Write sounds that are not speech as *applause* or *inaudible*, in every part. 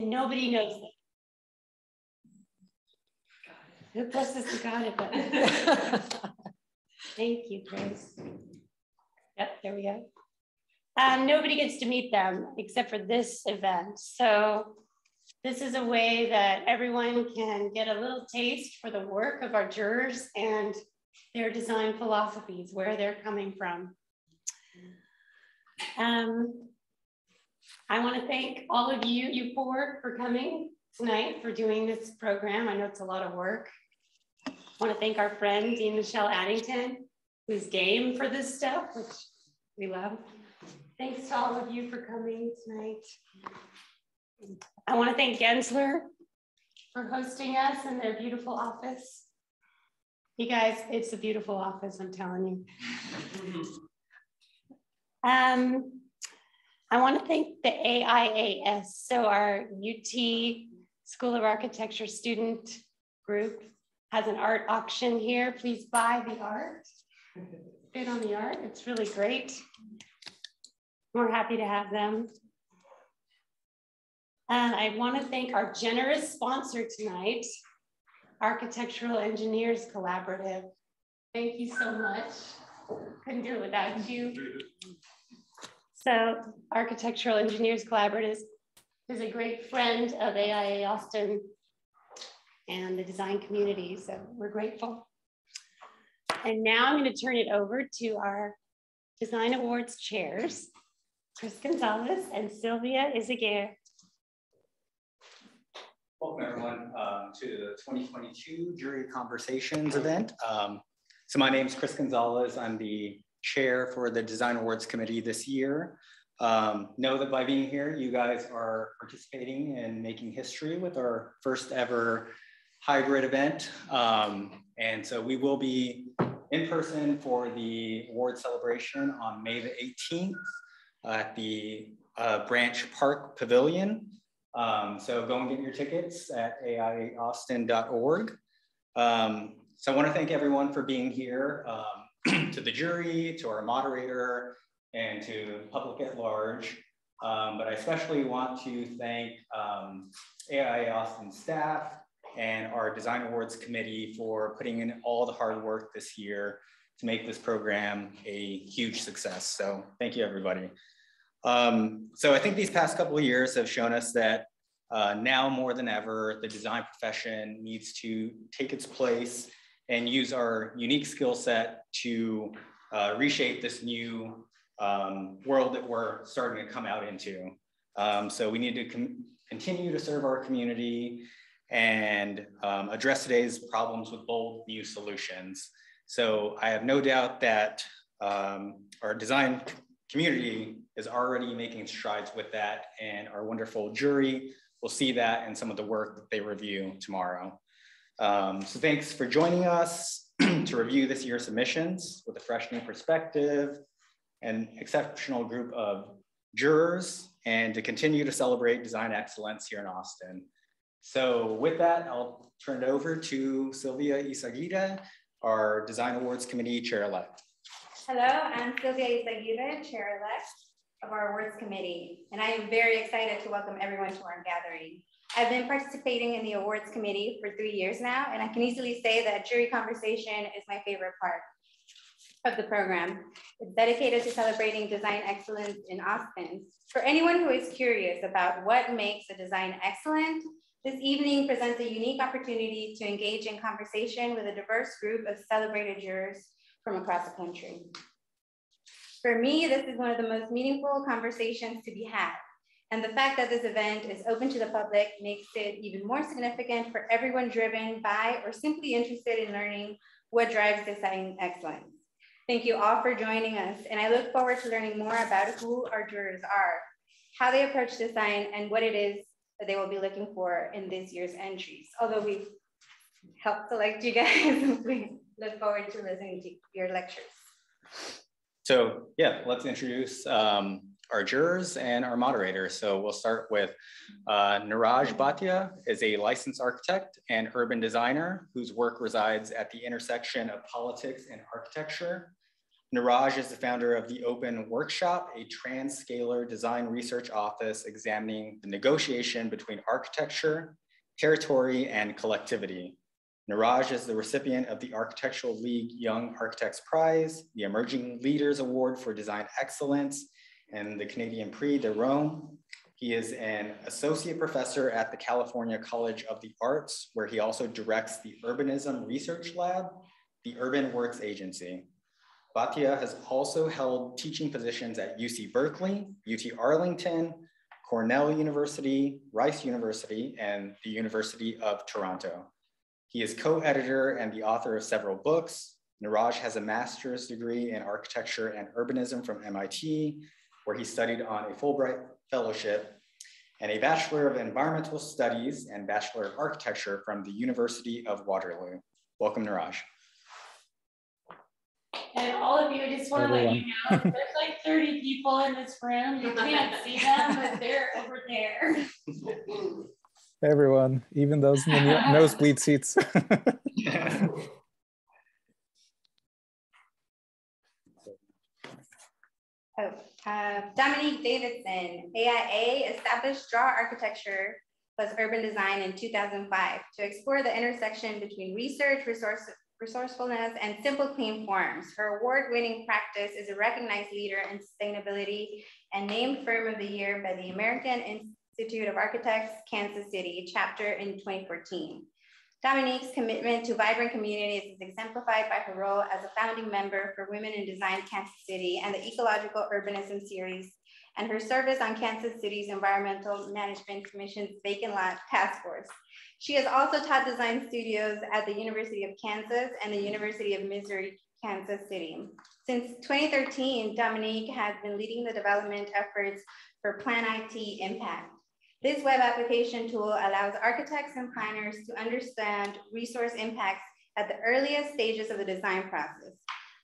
Nobody knows them. Who presses the got it button? Thank you, Grace. Yep, there we go. Um, nobody gets to meet them except for this event. So this is a way that everyone can get a little taste for the work of our jurors and their design philosophies, where they're coming from. Um, I want to thank all of you, you four, for coming tonight, for doing this program. I know it's a lot of work. I want to thank our friend, Dean Michelle Addington, who's game for this stuff, which we love. Thanks to all of you for coming tonight. I want to thank Gensler for hosting us in their beautiful office. You guys, it's a beautiful office, I'm telling you. *laughs* Um, I want to thank the AIAS, so our UT School of Architecture student group has an art auction here. Please buy the art. Bid on the art, it's really great. We're happy to have them. And I want to thank our generous sponsor tonight, Architectural Engineers Collaborative. Thank you so much. Couldn't do it without you. So Architectural Engineers Collaborative is a great friend of AIA Austin and the design community, so we're grateful. And now I'm going to turn it over to our Design Awards chairs, Chris Gonzalez and Sylvia Izaguirre. Welcome everyone um, to the 2022 Jury Conversations event. Um, so my name is Chris Gonzalez. I'm the chair for the Design Awards Committee this year. Um, know that by being here, you guys are participating and making history with our first ever hybrid event. Um, and so we will be in person for the award celebration on May the 18th at the uh, Branch Park Pavilion. Um, so go and get your tickets at aiaustin.org. Um, so I want to thank everyone for being here, um, *clears throat* to the jury, to our moderator, and to public at large. Um, but I especially want to thank um, AIA Austin staff and our Design Awards Committee for putting in all the hard work this year to make this program a huge success. So thank you, everybody. Um, so I think these past couple of years have shown us that uh, now more than ever, the design profession needs to take its place and use our unique skill set to uh, reshape this new um, world that we're starting to come out into. Um, so we need to continue to serve our community and um, address today's problems with bold new solutions. So I have no doubt that um, our design community is already making strides with that and our wonderful jury will see that in some of the work that they review tomorrow. Um, so thanks for joining us *clears throat* to review this year's submissions with a fresh new perspective and exceptional group of jurors and to continue to celebrate design excellence here in Austin. So with that, I'll turn it over to Sylvia Izaguirre, our Design Awards Committee Chair-elect. Hello, I'm Sylvia Izaguirre, Chair-elect of our Awards Committee, and I am very excited to welcome everyone to our gathering. I've been participating in the Awards Committee for three years now, and I can easily say that jury conversation is my favorite part of the program. It's dedicated to celebrating design excellence in Austin. For anyone who is curious about what makes a design excellent, this evening presents a unique opportunity to engage in conversation with a diverse group of celebrated jurors from across the country. For me, this is one of the most meaningful conversations to be had. And the fact that this event is open to the public makes it even more significant for everyone driven by or simply interested in learning what drives design excellence. Thank you all for joining us. And I look forward to learning more about who our jurors are, how they approach design, and what it is that they will be looking for in this year's entries. Although we've helped select you guys, *laughs* we look forward to listening to your lectures. So yeah, let's introduce um, our jurors and our moderator. So we'll start with uh, Niraj Bhatia is a licensed architect and urban designer whose work resides at the intersection of politics and architecture. Niraj is the founder of the Open Workshop, a trans-scalar design research office examining the negotiation between architecture, territory, and collectivity. Niraj is the recipient of the Architectural League Young Architects Prize, the Emerging Leaders Award for Design Excellence, and the Canadian Prix de Rome. He is an associate professor at the California College of the Arts, where he also directs the Urbanism Research Lab, the Urban Works Agency. Bhatia has also held teaching positions at UC Berkeley, UT Arlington, Cornell University, Rice University, and the University of Toronto. He is co-editor and the author of several books. Niraj has a master's degree in architecture and urbanism from MIT, where he studied on a Fulbright Fellowship and a Bachelor of Environmental Studies and Bachelor of Architecture from the University of Waterloo. Welcome, Niraj. And all of you, I just want to let you know, there's like 30 people in this room. You can't see them, but they're over there. Everyone, even those in the nosebleed *laughs* seats. *laughs* *laughs* Oh, uh, Dominique Davison, AIA established Draw Architecture plus Urban Design in 2005 to explore the intersection between research, resource, resourcefulness, and simple clean forms. Her award-winning practice is a recognized leader in sustainability and named Firm of the Year by the American Institute of Architects, Kansas City, chapter in 2014. Dominique's commitment to vibrant communities is exemplified by her role as a founding member for Women in Design Kansas City and the Ecological Urbanism Series, and her service on Kansas City's Environmental Management Commission's Vacant Lot Task Force. She has also taught design studios at the University of Kansas and the University of Missouri, Kansas City. Since 2013, Dominique has been leading the development efforts for Plan IT Impact, this web application tool allows architects and planners to understand resource impacts at the earliest stages of the design process,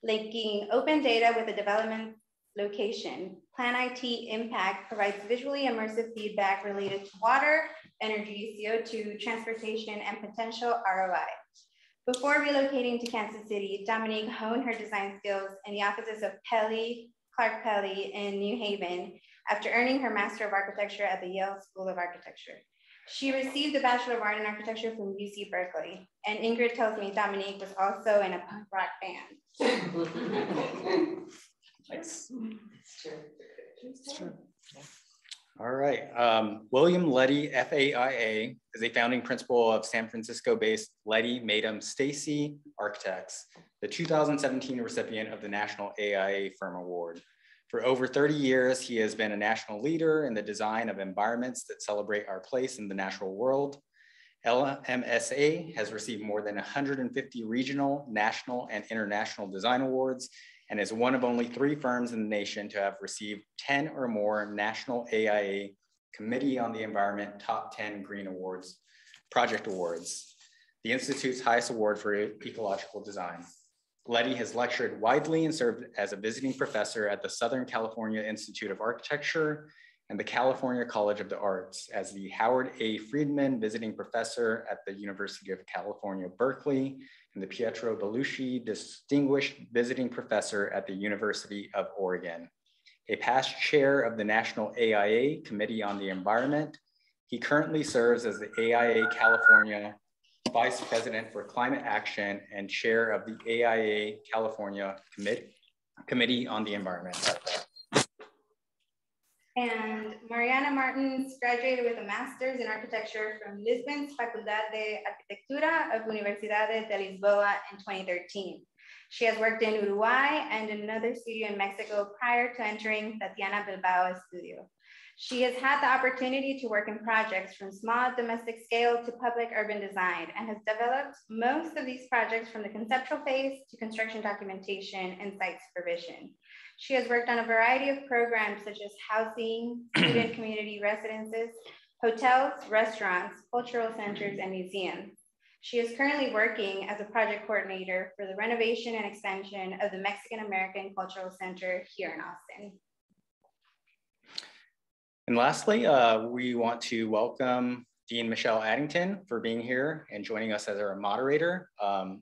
linking open data with the development location. Plan IT Impact provides visually immersive feedback related to water, energy, CO2, transportation, and potential ROI. Before relocating to Kansas City, Dominique honed her design skills in the offices of Pelli, Clarke Pelli in New Haven, after earning her Master of Architecture at the Yale School of Architecture. She received a Bachelor of Art in Architecture from UC Berkeley. And Ingrid tells me Dominique was also in a punk rock band. nice. It's true. It's true. All right. Um, William Leddy, FAIA, is a founding principal of San Francisco-based Leddy Maytum Stacy Architects, the 2017 recipient of the National AIA Firm Award. For over 30 years, he has been a national leader in the design of environments that celebrate our place in the natural world. LMSA has received more than 150 regional, national, and international design awards and is one of only three firms in the nation to have received 10 or more national AIA Committee on the Environment Top 10 Green Awards, Project Awards, the Institute's highest award for ecological design. Leddy has lectured widely and served as a visiting professor at the Southern California Institute of Architecture and the California College of the Arts as the Howard A. Friedman Visiting Professor at the University of California, Berkeley, and the Pietro Belluschi Distinguished Visiting Professor at the University of Oregon. A past chair of the National AIA Committee on the Environment, he currently serves as the AIA California Vice President for Climate Action and Chair of the AIA California Commit Committee on the Environment. And Mariana Martins graduated with a master's in architecture from Lisbon's Facultad de Arquitectura of Universidad de Lisboa in 2013. She has worked in Uruguay and another studio in Mexico prior to entering Tatiana Bilbao studio. She has had the opportunity to work in projects from small domestic scale to public urban design and has developed most of these projects from the conceptual phase to construction documentation and site supervision. She has worked on a variety of programs such as housing, *clears throat* student community residences, hotels, restaurants, cultural centers, and museums. She is currently working as a project coordinator for the renovation and expansion of the Mexican American Cultural Center here in Austin. And lastly, uh, we want to welcome Dean Michelle Addington for being here and joining us as our moderator. Um,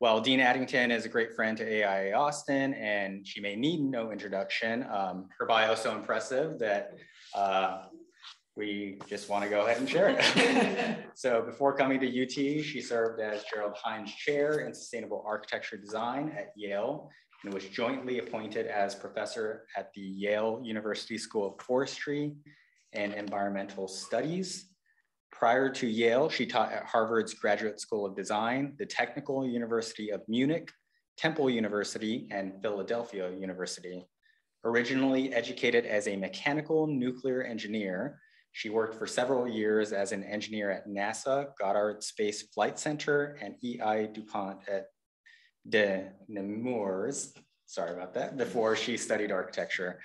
Well, Dean Addington is a great friend to AIA Austin, and she may need no introduction. Um, her bio is so impressive that uh, we just want to go ahead and share it. *laughs* so before coming to UT, she served as Gerald Hines Chair in Sustainable Architecture Design at Yale and was jointly appointed as professor at the Yale University School of Forestry and Environmental Studies. Prior to Yale, she taught at Harvard's Graduate School of Design, the Technical University of Munich, Temple University, and Philadelphia University. Originally educated as a mechanical nuclear engineer, she worked for several years as an engineer at NASA, Goddard Space Flight Center, and EI DuPont at de Nemours, sorry about that, before she studied architecture.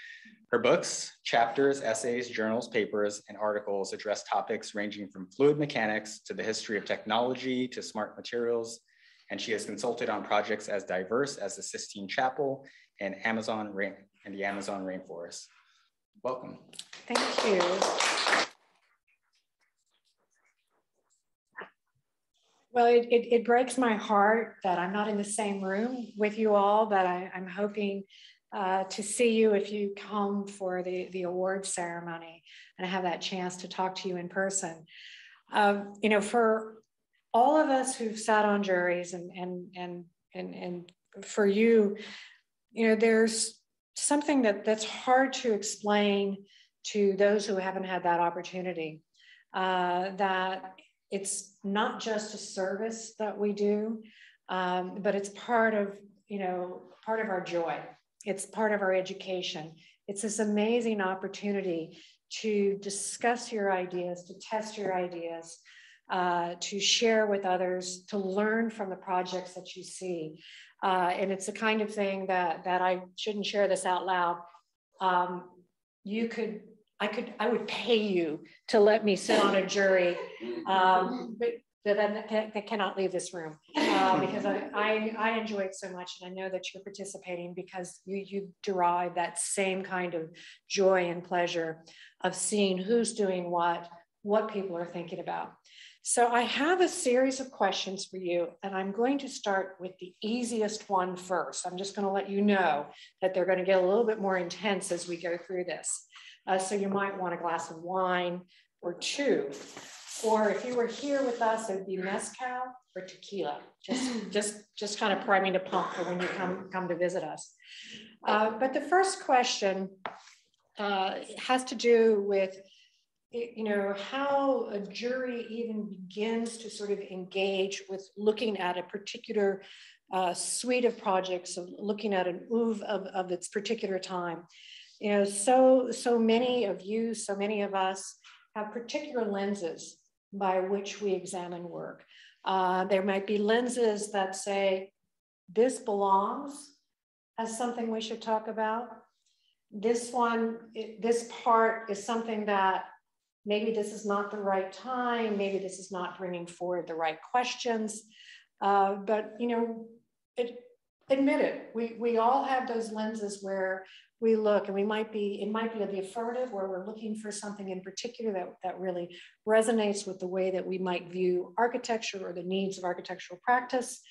Her books, chapters, essays, journals, papers, and articles address topics ranging from fluid mechanics to the history of technology to smart materials. And she has consulted on projects as diverse as the Sistine Chapel and Amazon rain and the Amazon rainforest. Welcome. Thank you. Well, it, it, it, breaks my heart that I'm not in the same room with you all, but I, am hoping uh, to see you if you come for the, the award ceremony and have that chance to talk to you in person. Um, you know, for all of us who've sat on juries and, and, and, and, and for you, you know, there's something that, that's hard to explain to those who haven't had that opportunity. Uh, that it's not just a service that we do, um, but it's part of, you know, part of our joy. It's part of our education. It's this amazing opportunity to discuss your ideas, to test your ideas, uh, to share with others, to learn from the projects that you see. Uh, and it's the kind of thing that, that I shouldn't share this out loud. Um, you could I could, I would pay you to let me sit on a jury, um, but that, that, cannot leave this room uh, because I, I, I, enjoy it so much. And I know that you're participating because you, you derive that same kind of joy and pleasure of seeing who's doing what, what people are thinking about. So I have a series of questions for you, and I'm going to start with the easiest one first. I'm just going to let you know that they're going to get a little bit more intense as we go through this. Uh, so you might want a glass of wine or two. Or if you were here with us, it would be mezcal or tequila. Just, just, just kind of priming the pump for when you come, come to visit us. Uh, but the first question uh, has to do with, you know, how a jury even begins to sort of engage with looking at a particular uh, suite of projects, of looking at an oeuvre of, of its particular time you know, so, so many of you, so many of us have particular lenses by which we examine work. Uh, there might be lenses that say, this belongs as something we should talk about. This one, this part is something that maybe this is not the right time, maybe this is not bringing forward the right questions. Uh, but, you know, it, admit it, we, we all have those lenses where we look and we might be, it might be the affirmative where we're looking for something in particular that, that really resonates with the way that we might view architecture or the needs of architectural practice.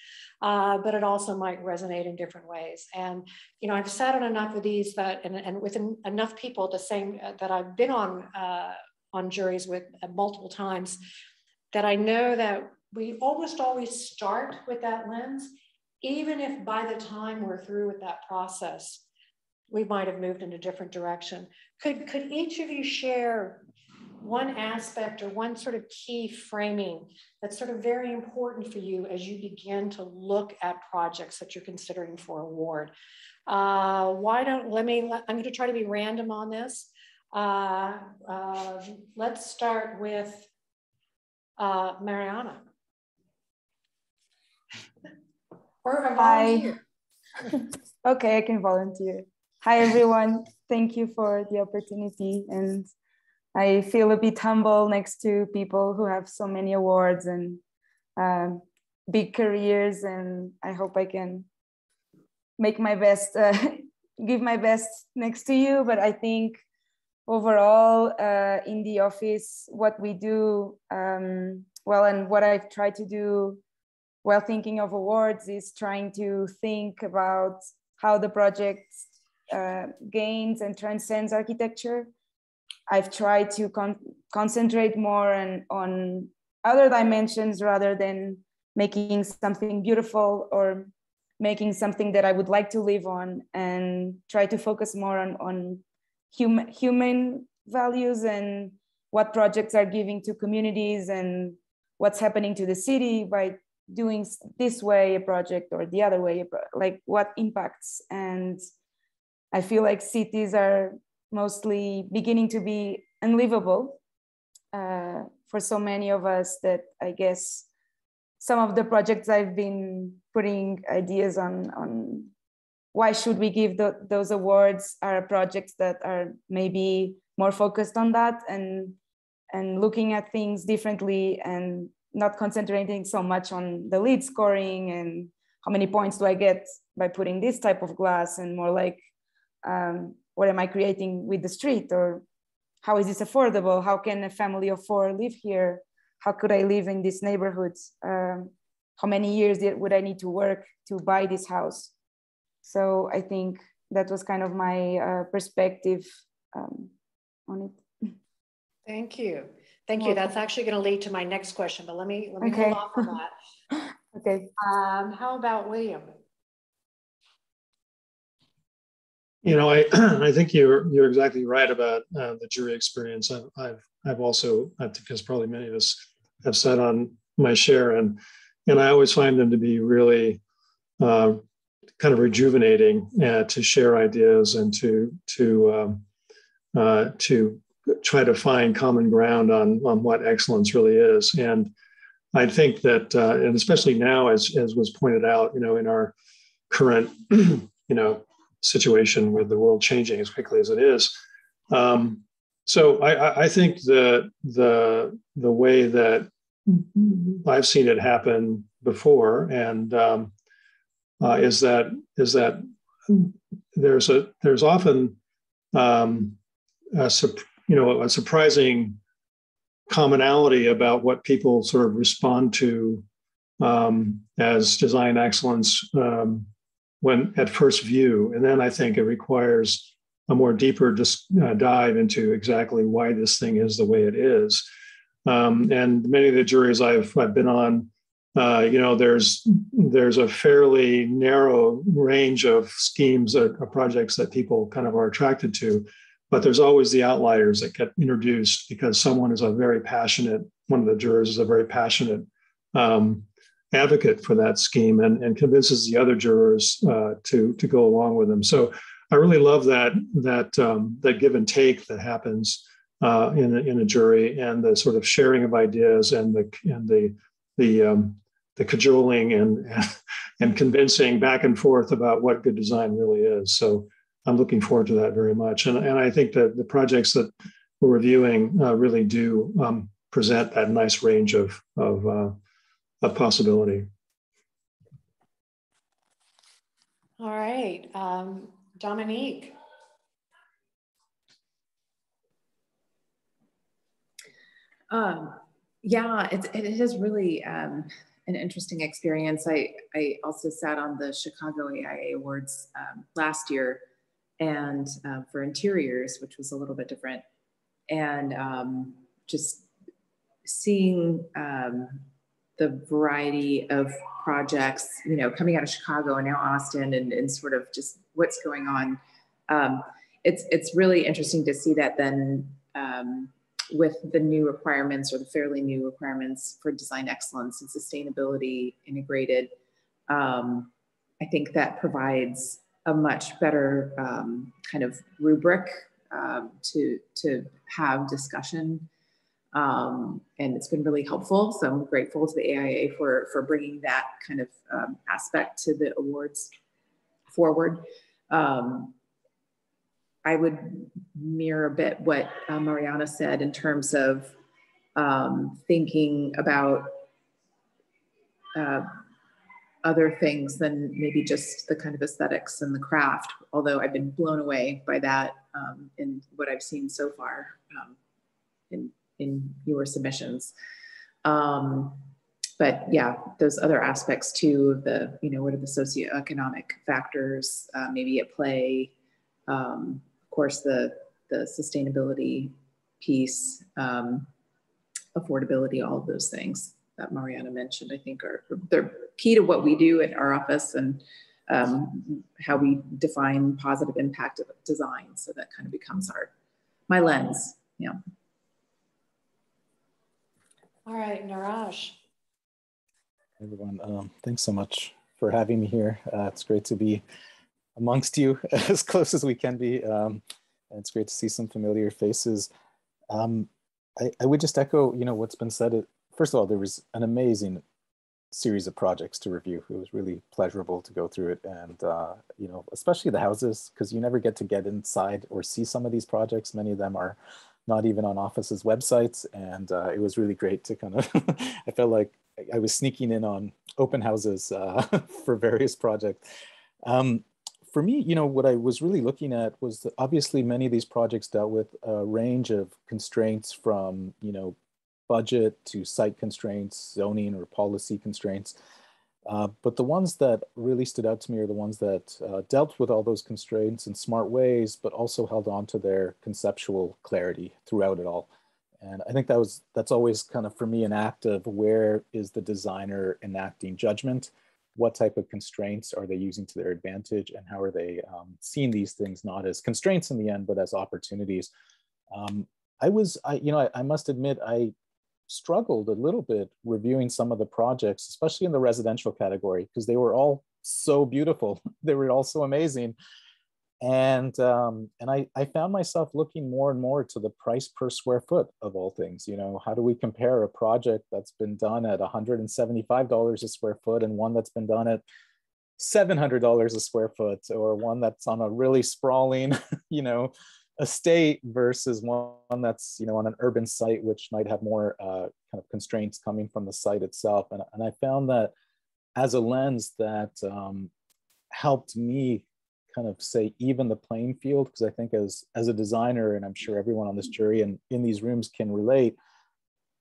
Uh, but it also might resonate in different ways. And, you know, I've sat on enough of these that, and, and with enough people the same uh, that I've been on, uh, on juries with uh, multiple times, that I know that we almost always start with that lens, even if by the time we're through with that process, we might have moved in a different direction. Could, could each of you share one aspect or one sort of key framing that's sort of very important for you as you begin to look at projects that you're considering for award? Uh, why don't, let me, I'm gonna try to be random on this. Uh, uh, let's start with uh, Mariana. Or volunteer. *laughs* okay, I can volunteer. Hi, everyone. Thank you for the opportunity. And I feel a bit humble next to people who have so many awards and um, big careers. And I hope I can make my best, uh, *laughs* give my best next to you. But I think overall uh, in the office, what we do, um, well, and what I've tried to do while thinking of awards is trying to think about how the project uh, gains and transcends architecture. I've tried to con concentrate more on, on other dimensions rather than making something beautiful or making something that I would like to live on and try to focus more on, on human, human values and what projects are giving to communities and what's happening to the city by doing this way a project or the other way, like what impacts. And I feel like cities are mostly beginning to be unlivable uh, for so many of us that I guess some of the projects I've been putting ideas on on why should we give the, those awards are projects that are maybe more focused on that and and looking at things differently and not concentrating so much on the LEED scoring and how many points do I get by putting this type of glass and more like um, what am I creating with the street or how is this affordable? How can a family of four live here? How could I live in this neighborhood? Um, how many years would I need to work to buy this house? So I think that was kind of my uh, perspective um, on it. Thank you. Thank you. That's actually going to lead to my next question, but let me let me okay. hold off on that. *laughs* okay. Um, how about William? You know, I *clears throat* I think you're you're exactly right about uh, the jury experience. I've, I've I've also I think as probably many of us have said on my share, and and I always find them to be really uh, kind of rejuvenating uh, to share ideas and to to um, uh, to try to find common ground on, on what excellence really is. And I think that, uh, and especially now, as, as was pointed out, you know, in our current, *clears throat* you know, situation with the world changing as quickly as it is. Um, so I, I think the, the, the way that I've seen it happen before and um, uh, is that, is that there's a, there's often um, a, you know a surprising commonality about what people sort of respond to um, as design excellence um, when at first view, and then I think it requires a more deeper dis- uh, dive into exactly why this thing is the way it is. Um, and many of the juries I've I've been on, uh, you know, there's there's a fairly narrow range of schemes or, or projects that people kind of are attracted to but there's always the outliers that get introduced because someone is a very passionate one of the jurors is a very passionate um, advocate for that scheme and, and convinces the other jurors uh, to to go along with them. So i really love that that um, that give and take that happens uh, in, a, in a jury and the sort of sharing of ideas and the and the the um, the cajoling and *laughs* and convincing back and forth about what good design really is. So I'm looking forward to that very much. And, and I think that the projects that we're reviewing uh, really do um, present that nice range of, of, uh, of possibility. All right, um, Dominique. Um, yeah, it, it is really um, an interesting experience. I, I also sat on the Chicago AIA Awards um, last year and uh, for interiors, which was a little bit different. And um, just seeing um, the variety of projects, you know, coming out of Chicago and now Austin and, and sort of just what's going on. Um, it's, it's really interesting to see that then um, with the new requirements or the fairly new requirements for design excellence and sustainability integrated, um, I think that provides a much better um, kind of rubric um, to, to have discussion. Um, and it's been really helpful. So I'm grateful to the AIA for, for bringing that kind of um, aspect to the awards forward. Um, I would mirror a bit what uh, Mariana said in terms of um, thinking about uh, other things than maybe just the kind of aesthetics and the craft, although I've been blown away by that um, in what I've seen so far um, in, in your submissions. Um, but yeah, those other aspects too of the, you know, what are the socioeconomic factors uh, maybe at play? Um, of course, the the sustainability piece, um, affordability, all of those things that Mariana mentioned, I think are they're key to what we do at our office and um, how we define positive impact of design. So that kind of becomes our my lens. Yeah. All right, Niraj. Everyone, um, thanks so much for having me here. Uh, it's great to be amongst you *laughs* as close as we can be. Um, and it's great to see some familiar faces. Um, I, I, would just echo, you know, what's been said. First of all, there was an amazing series of projects to review. It was really pleasurable to go through it, and uh, you know, especially the houses, because you never get to get inside or see some of these projects. Many of them are not even on offices' websites, and uh, it was really great to kind of. *laughs* I felt like I was sneaking in on open houses uh, *laughs* for various projects. Um, for me, you know, what I was really looking at was obviously many of these projects dealt with a range of constraints from, you know, budget to site constraints, zoning or policy constraints. Uh, but the ones that really stood out to me are the ones that uh, dealt with all those constraints in smart ways, but also held on to their conceptual clarity throughout it all. And I think that was that's always kind of for me an act of where is the designer enacting judgment what type of constraints are they using to their advantage and how are they um, seeing these things not as constraints in the end but as opportunities um, i was i you know I, I, must admit i struggled a little bit reviewing some of the projects especially in the residential category because they were all so beautiful. *laughs* They were all so amazing. And um, and I, I found myself looking more and more to the price per square foot of all things you know how do we compare a project that's been done at $175 a square foot and one that's been done at $700 a square foot or one that's on a really sprawling *laughs* you know estate versus one that's you know on an urban site which might have more uh, kind of constraints coming from the site itself and, and i found that as a lens that um, helped me kind of say even the playing field because I think as as a designer and I'm sure everyone on this jury and in these rooms can relate,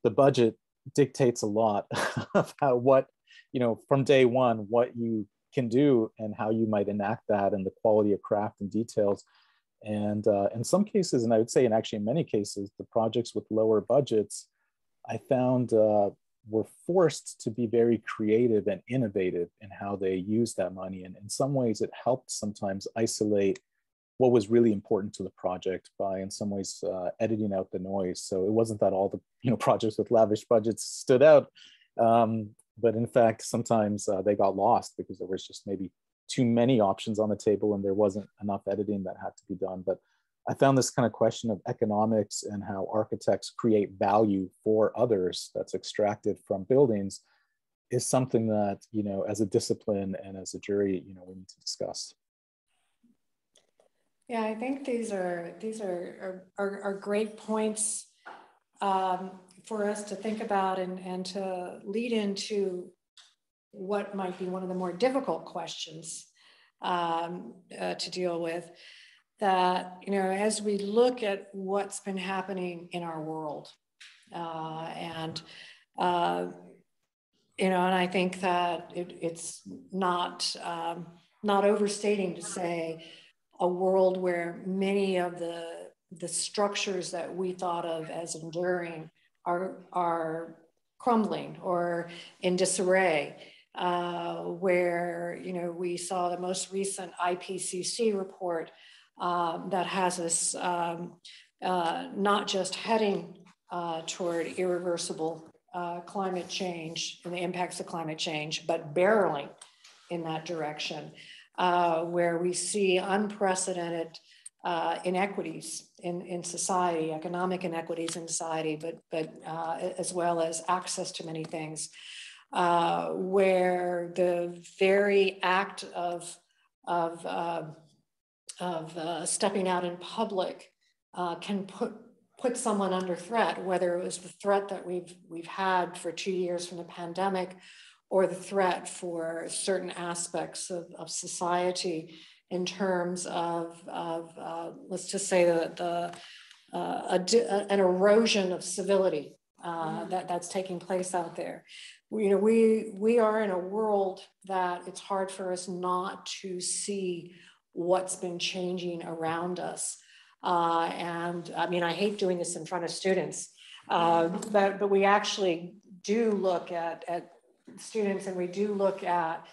the budget dictates a lot *laughs* of how what you know from day one what you can do and how you might enact that and the quality of craft and details. And uh, in some cases, and I would say in actually in many cases, the projects with lower budgets, I found uh, were forced to be very creative and innovative in how they use that money. And in some ways, it helped sometimes isolate what was really important to the project by, in some ways, uh, editing out the noise. So it wasn't that all the you know *laughs* projects with lavish budgets stood out, um, but in fact, sometimes uh, they got lost because there was just maybe too many options on the table and there wasn't enough editing that had to be done. But I found this kind of question of economics and how architects create value for others that's extracted from buildings is something that, you know, as a discipline and as a jury, you know, we need to discuss. Yeah, I think these are these are are, are great points um, for us to think about and, and to lead into what might be one of the more difficult questions um, uh, to deal with that, you know, as we look at what's been happening in our world, uh, and, uh, you know, and I think that it, it's not, um, not overstating to say a world where many of the, the structures that we thought of as enduring are, are crumbling or in disarray. Uh, where you know we saw the most recent IPCC report um, that has us um, uh, not just heading uh, toward irreversible uh, climate change and the impacts of climate change, but barreling in that direction, uh, where we see unprecedented inequities in, in society, economic inequities in society, but, but as well as access to many things, where the very act of, of of uh, stepping out in public uh, can put put someone under threat, whether it was the threat that we've we've had for two years from the pandemic, or the threat for certain aspects of, of society in terms of, of uh, let's just say the, the uh, a, an erosion of civility uh, mm-hmm. that, that's taking place out there. You know, we, we are in a world that it's hard for us not to see what's been changing around us. Uh, and I mean, I hate doing this in front of students, uh, but, but we actually do look at, at students and we do look at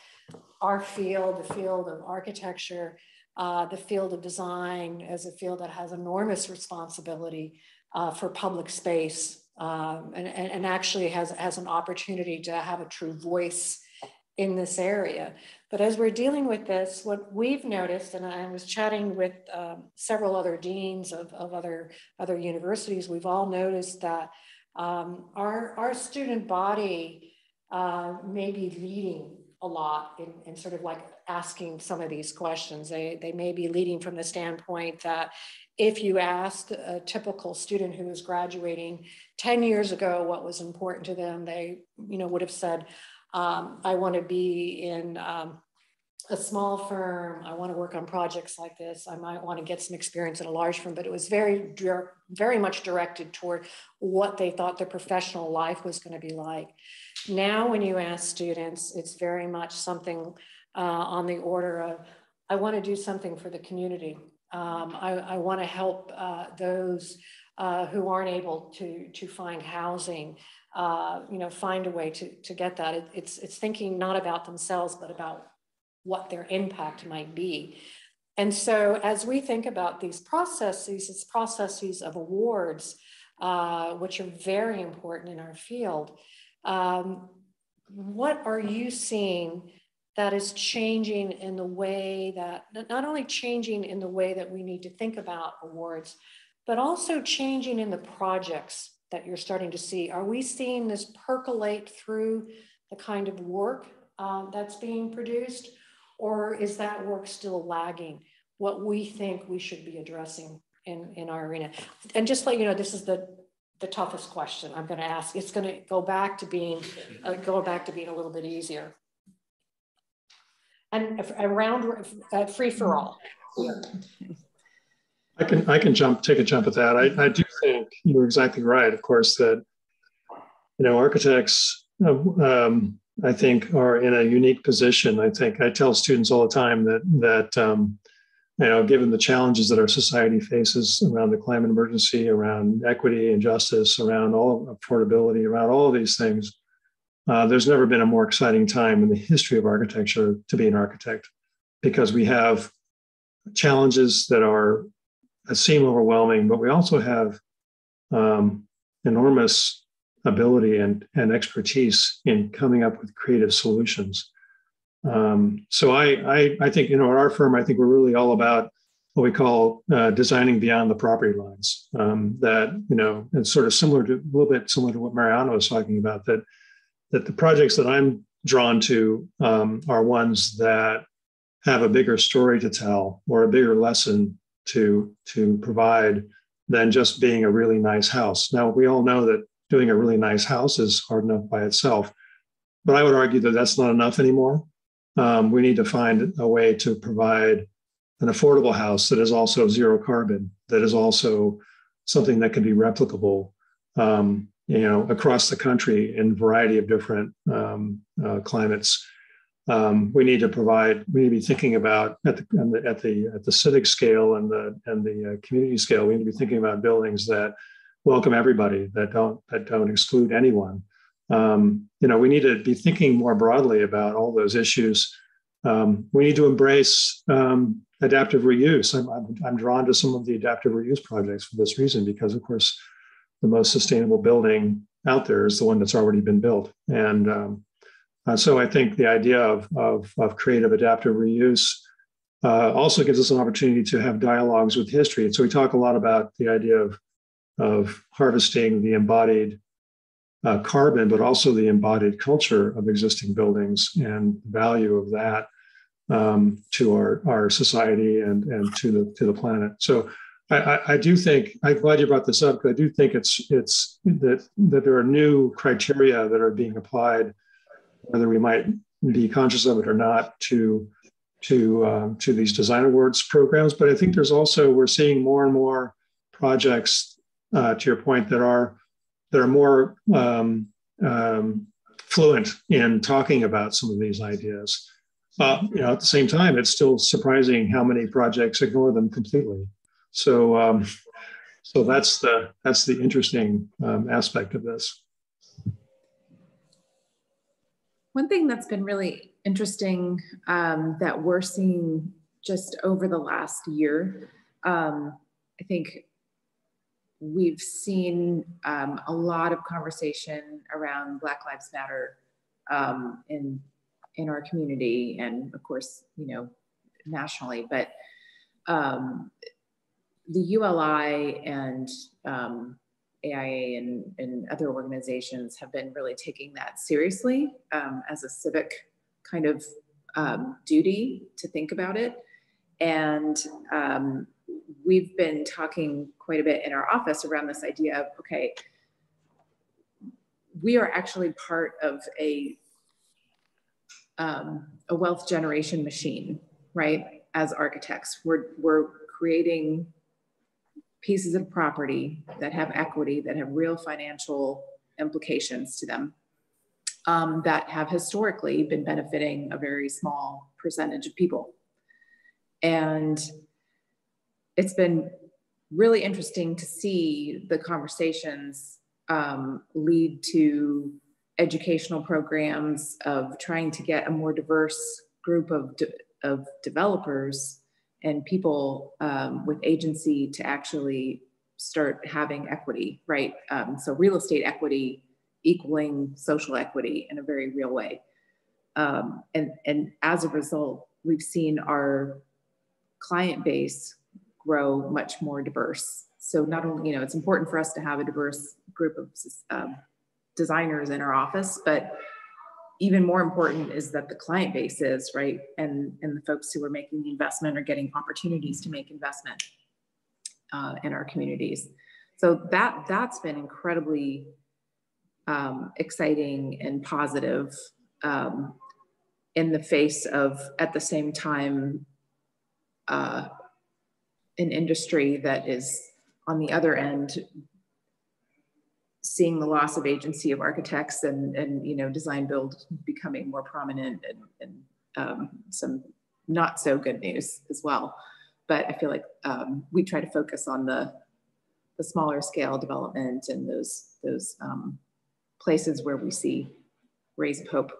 our field, the field of architecture, uh, the field of design as a field that has enormous responsibility uh, for public space um, and, and, actually has, has an opportunity to have a true voice in this area. But as we're dealing with this, what we've noticed, and I was chatting with um, several other deans of, of other, other universities, we've all noticed that um, our, our student body uh, may be leading a lot in, in sort of like asking some of these questions. They, they may be leading from the standpoint that if you asked a typical student who was graduating 10 years ago what was important to them, they you know, would have said, um, I want to be in um, a small firm. I want to work on projects like this. I might want to get some experience in a large firm, but it was very, very much directed toward what they thought their professional life was going to be like. Now, when you ask students, it's very much something uh, on the order of, I want to do something for the community. Um, I, I want to help uh, those uh, who aren't able to, to find housing, uh, you know, find a way to, to get that. It, it's, it's thinking not about themselves, but about what their impact might be. And so as we think about these processes, it's processes of awards, uh, which are very important in our field. Um, what are you seeing that is changing in the way that, not only changing in the way that we need to think about awards, but also changing in the projects that you're starting to see? Are we seeing this percolate through the kind of work um, that's being produced? Or is that work still lagging what we think we should be addressing in, in our arena? And just let you know, this is the the toughest question I'm going to ask. It's going to go back to being uh, go back to being a little bit easier. And around uh, free for all. I can I can jump take a jump at that. I, I do think you're exactly right. Of course, that you know architects um, I think are in a unique position. I think I tell students all the time that that um, you know, given the challenges that our society faces around the climate emergency, around equity and justice, around all affordability, around all of these things, uh, there's never been a more exciting time in the history of architecture to be an architect because we have challenges that are that seem overwhelming, but we also have um, enormous ability and, and expertise in coming up with creative solutions. Um, so I, I, I think you know at our firm I think we're really all about what we call uh, designing beyond the property lines. Um, that you know it's sort of similar to a little bit similar to what Mariana was talking about. That that the projects that I'm drawn to um, are ones that have a bigger story to tell or a bigger lesson to to provide than just being a really nice house. Now we all know that doing a really nice house is hard enough by itself, but I would argue that that's not enough anymore um, we need to find a way to provide an affordable house that is also zero carbon, that is also something that can be replicable, um, you know, across the country in a variety of different um, uh, climates. Um, we need to provide. We need to be thinking about at the, at the at the civic scale and the and the uh, community scale. We need to be thinking about buildings that welcome everybody, that don't that don't exclude anyone, um, you know, we need to be thinking more broadly about all those issues. Um, we need to embrace um, adaptive reuse. I'm, I'm, I'm, drawn to some of the adaptive reuse projects for this reason, because of course, the most sustainable building out there is the one that's already been built. And um, uh, so I think the idea of, of, of creative adaptive reuse uh, also gives us an opportunity to have dialogues with history. And so we talk a lot about the idea of, of harvesting the embodied uh, carbon, but also the embodied culture of existing buildings and value of that um, to our, our society and, and to the to the planet. So I, I, do think I'm glad you brought this up because I do think it's it's that that there are new criteria that are being applied, whether we might be conscious of it or not, to to um, to these design awards programs. But I think there's also we're seeing more and more projects, uh, to your point, that are that are more um, um, fluent in talking about some of these ideas. Uh, you know, at the same time, it's still surprising how many projects ignore them completely. So, um, so that's the that's the interesting um, aspect of this. One thing that's been really interesting um, that we're seeing just over the last year, um, I think we've seen um, a lot of conversation around Black Lives Matter um, in in our community, and of course, you know, nationally. But um, the ULI and um, AIA and, and, other organizations have been really taking that seriously um, as a civic kind of um, duty to think about it. And um, we've been talking quite a bit in our office around this idea of okay, we are actually part of a um, a wealth generation machine, right? As architects, we're we're creating pieces of property that have equity, that have real financial implications to them, um, that have historically been benefiting a very small percentage of people. And it's been really interesting to see the conversations um, lead to educational programs of trying to get a more diverse group of, de of developers and people um, with agency to actually start having equity, right? Um, so real estate equity equaling social equity in a very real way. Um, and, and as a result, we've seen our client base grow much more diverse. So not only, you know, it's important for us to have a diverse group of um, designers in our office, but even more important is that the client base is right and and the folks who are making the investment are getting opportunities to make investment uh, in our communities so that that's been incredibly um, exciting and positive um, in the face of at the same time uh, an industry that is on the other end seeing the loss of agency of architects and, and you know, design build becoming more prominent and, and um, some not so good news as well. But I feel like um, we try to focus on the, the smaller scale development and those, those um, places where we see rays of hope.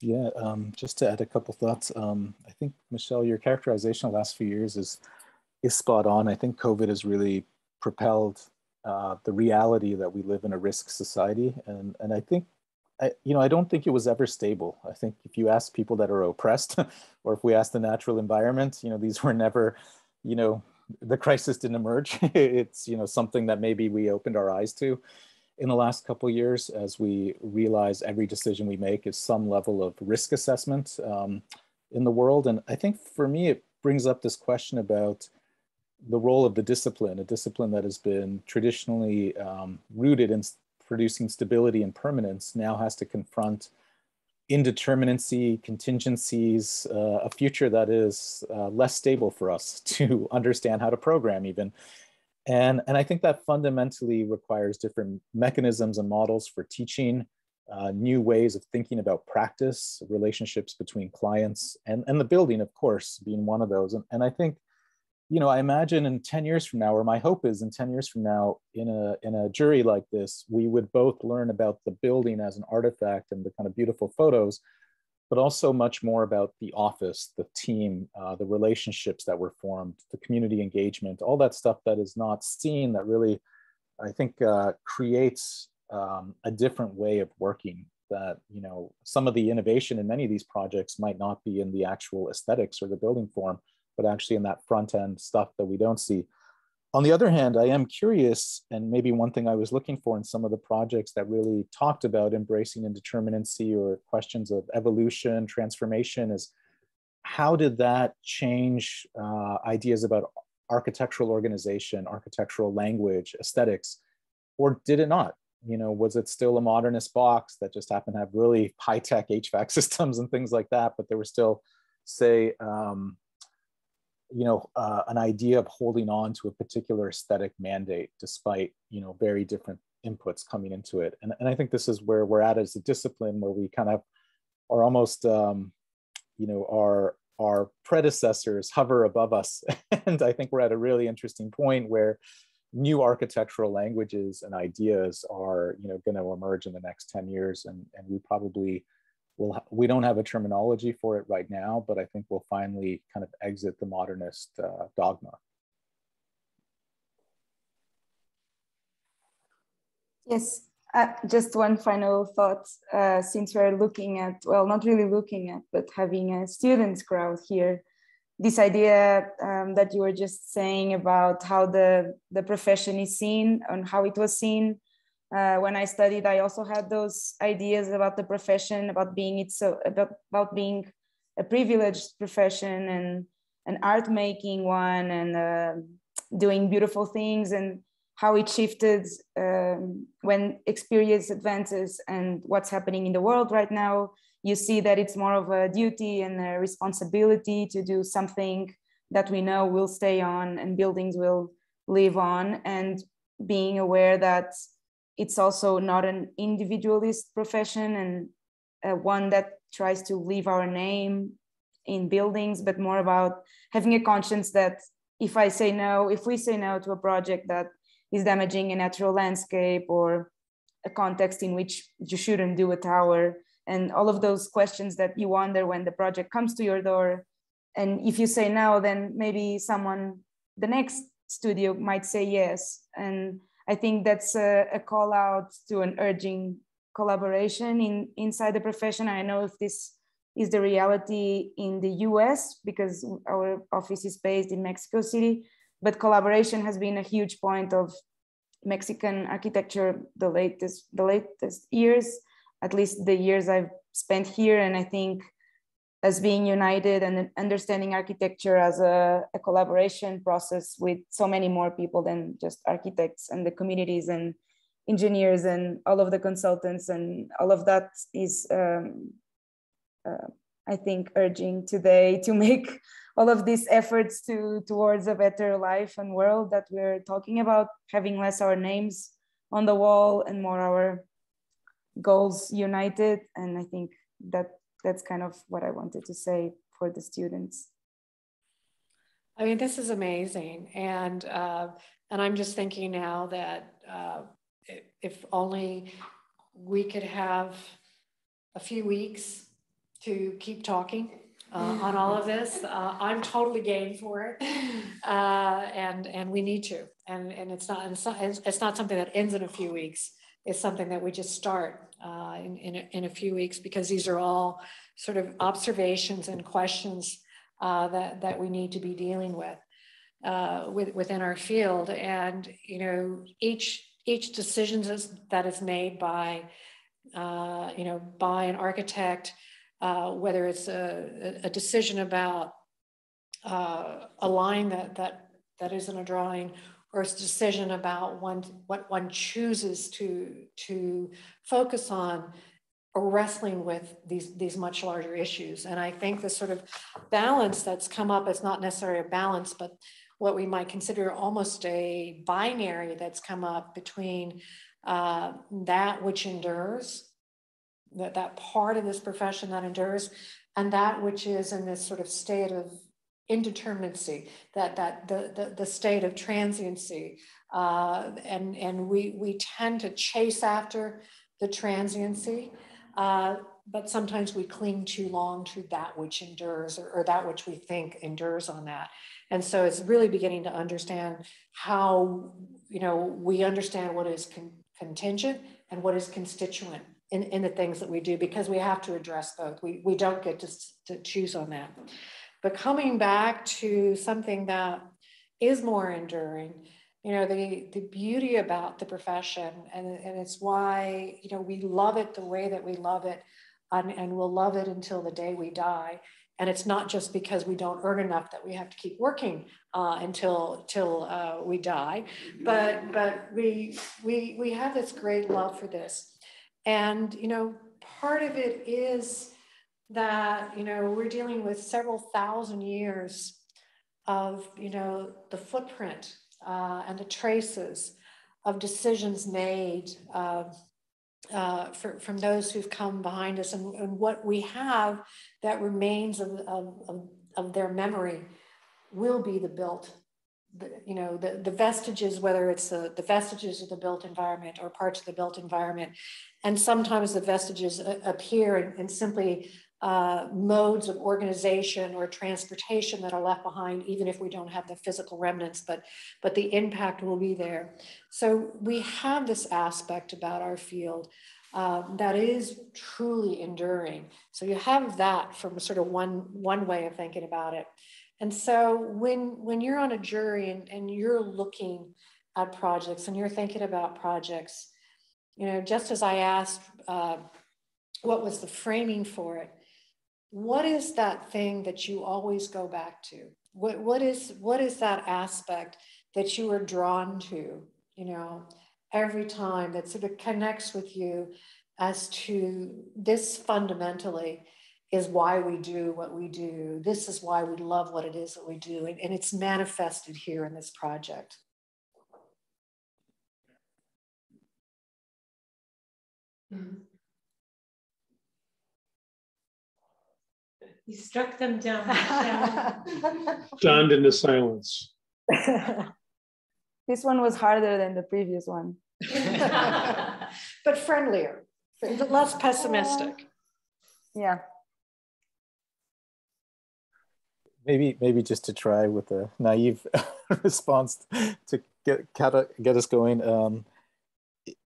Yeah, um, just to add a couple thoughts. Um, I think Michelle, your characterization of the last few years is is spot on. I think COVID has really propelled uh, the reality that we live in a risk society. And, and I think, I, you know, I don't think it was ever stable. I think if you ask people that are oppressed, *laughs* or if we ask the natural environment, you know, these were never, you know, the crisis didn't emerge. *laughs* it's, you know, something that maybe we opened our eyes to in the last couple years as we realize every decision we make is some level of risk assessment um, in the world. And I think for me, it brings up this question about the role of the discipline, a discipline that has been traditionally um, rooted in producing stability and permanence, now has to confront indeterminacy, contingencies, uh, a future that is uh, less stable for us *laughs* to understand how to program even. And, and I think that fundamentally requires different mechanisms and models for teaching, uh, new ways of thinking about practice, relationships between clients, and, and the building, of course, being one of those. And, and I think you know, I imagine in 10 years from now, or my hope is in 10 years from now, in a in a jury like this, we would both learn about the building as an artifact and the kind of beautiful photos, but also much more about the office, the team, uh, the relationships that were formed, the community engagement, all that stuff that is not seen that really, I think, uh, creates um, a different way of working that, you know, some of the innovation in many of these projects might not be in the actual aesthetics or the building form, but actually in that front end stuff that we don't see. On the other hand, I am curious, and maybe one thing I was looking for in some of the projects that really talked about embracing indeterminacy or questions of evolution, transformation, is how did that change uh, ideas about architectural organization, architectural language, aesthetics, or did it not? You know, was it still a modernist box that just happened to have really high tech HVAC *laughs* systems and things like that, but there were still, say, um, you know, uh, an idea of holding on to a particular aesthetic mandate despite, you know, very different inputs coming into it. And, and I think this is where we're at as a discipline where we kind of are almost, um, you know, our, our predecessors hover above us. *laughs* and I think we're at a really interesting point where new architectural languages and ideas are, you know, going to emerge in the next 10 years. And, and we probably will, we don't have a terminology for it right now, but I think we'll finally kind of exit the modernist uh, dogma. Yes, uh, just one final thought, uh, since we're looking at, well, not really looking at, but having a students crowd here, this idea um, that you were just saying about how the, the profession is seen and how it was seen. Uh, when I studied, I also had those ideas about the profession, about being it's so about, about being a privileged profession and an art making one and uh, doing beautiful things and how it shifted um, when experience advances and what's happening in the world right now. You see that it's more of a duty and a responsibility to do something that we know will stay on and buildings will live on. And being aware that it's also not an individualist profession and uh, one that tries to leave our name in buildings, but more about having a conscience that if I say no, if we say no to a project that is damaging a natural landscape or a context in which you shouldn't do a tower and all of those questions that you wonder when the project comes to your door and if you say no then maybe someone the next studio might say yes. And i think that's a, a call out to an urging collaboration in inside the profession. I know if this is the reality in the us because our office is based in mexico city but collaboration has been a huge point of Mexican architecture the latest the latest years, at least the years I've spent here, and I think as being united and understanding architecture as a, a collaboration process with so many more people than just architects and the communities and engineers and all of the consultants and all of that is um, uh, I think urging today to make all of these efforts to towards a better life and world that we're talking about, having less our names on the wall and more our goals united. And I think that that's kind of what I wanted to say for the students. I mean, this is amazing, and uh, and I'm just thinking now that uh, if only we could have a few weeks to keep talking uh, on all of this. Uh, I'm totally game for it, uh, and and we need to. And and it's not it's not it's not something that ends in a few weeks. It's something that we just start uh, in in a, in a, few weeks because these are all sort of observations and questions uh, that that we need to be dealing with. Uh, with, within our field, and you know, each each decision that is made by, you know, by an architect, uh, whether it's a, a decision about uh, a line that, that, that isn't a drawing or it's decision about one, what one chooses to, to focus on or wrestling with these, these much larger issues. And I think the sort of balance that's come up is not necessarily a balance, but what we might consider almost a binary that's come up between uh, that which endures that, that part of this profession that endures and that which is in this sort of state of indeterminacy, that, that the, the, the state of transiency. Uh, and and we, we tend to chase after the transiency, uh, but sometimes we cling too long to that which endures or, or, that which we think endures on that. And so it's really beginning to understand how, you know, we understand what is con- contingent and what is constituent in, in the things that we do because we have to address both. We, we don't get to, to choose on that. But coming back to something that is more enduring, you know, the, the beauty about the profession, and, and it's why, you know, we love it the way that we love it, and, and we'll love it until the day we die. And it's not just because we don't earn enough that we have to keep working uh, until till uh, we die, but but we we we have this great love for this. And, you know, part of it is that, you know, we're dealing with several thousand years of, you know, the footprint uh, and the traces of decisions made uh, uh, for, from those who've come behind us and, and what we have that remains of, of, of, their memory will be the built the, you know, the, the vestiges, whether it's the, the vestiges of the built environment or parts of the built environment. And sometimes the vestiges appear in, in simply uh, modes of organization or transportation that are left behind, even if we don't have the physical remnants, but, but the impact will be there. So we have this aspect about our field uh, that is truly enduring. So you have that from sort of one, one way of thinking about it. And so when, when you're on a jury and, and you're looking at projects and you're thinking about projects, you know, just as I asked uh, what was the framing for it, what is that thing that you always go back to? What, what, is, what is that aspect that you are drawn to, you know, every time that sort of connects with you as to this fundamentally is why we do what we do. This is why we love what it is that we do. And, and it's manifested here in this project. Mm-hmm. You struck them down. *laughs* *laughs* Stunned into silence. *laughs* this one was harder than the previous one. but friendlier, less pessimistic. Yeah. maybe maybe just to try with a naive response to get get us going. Um,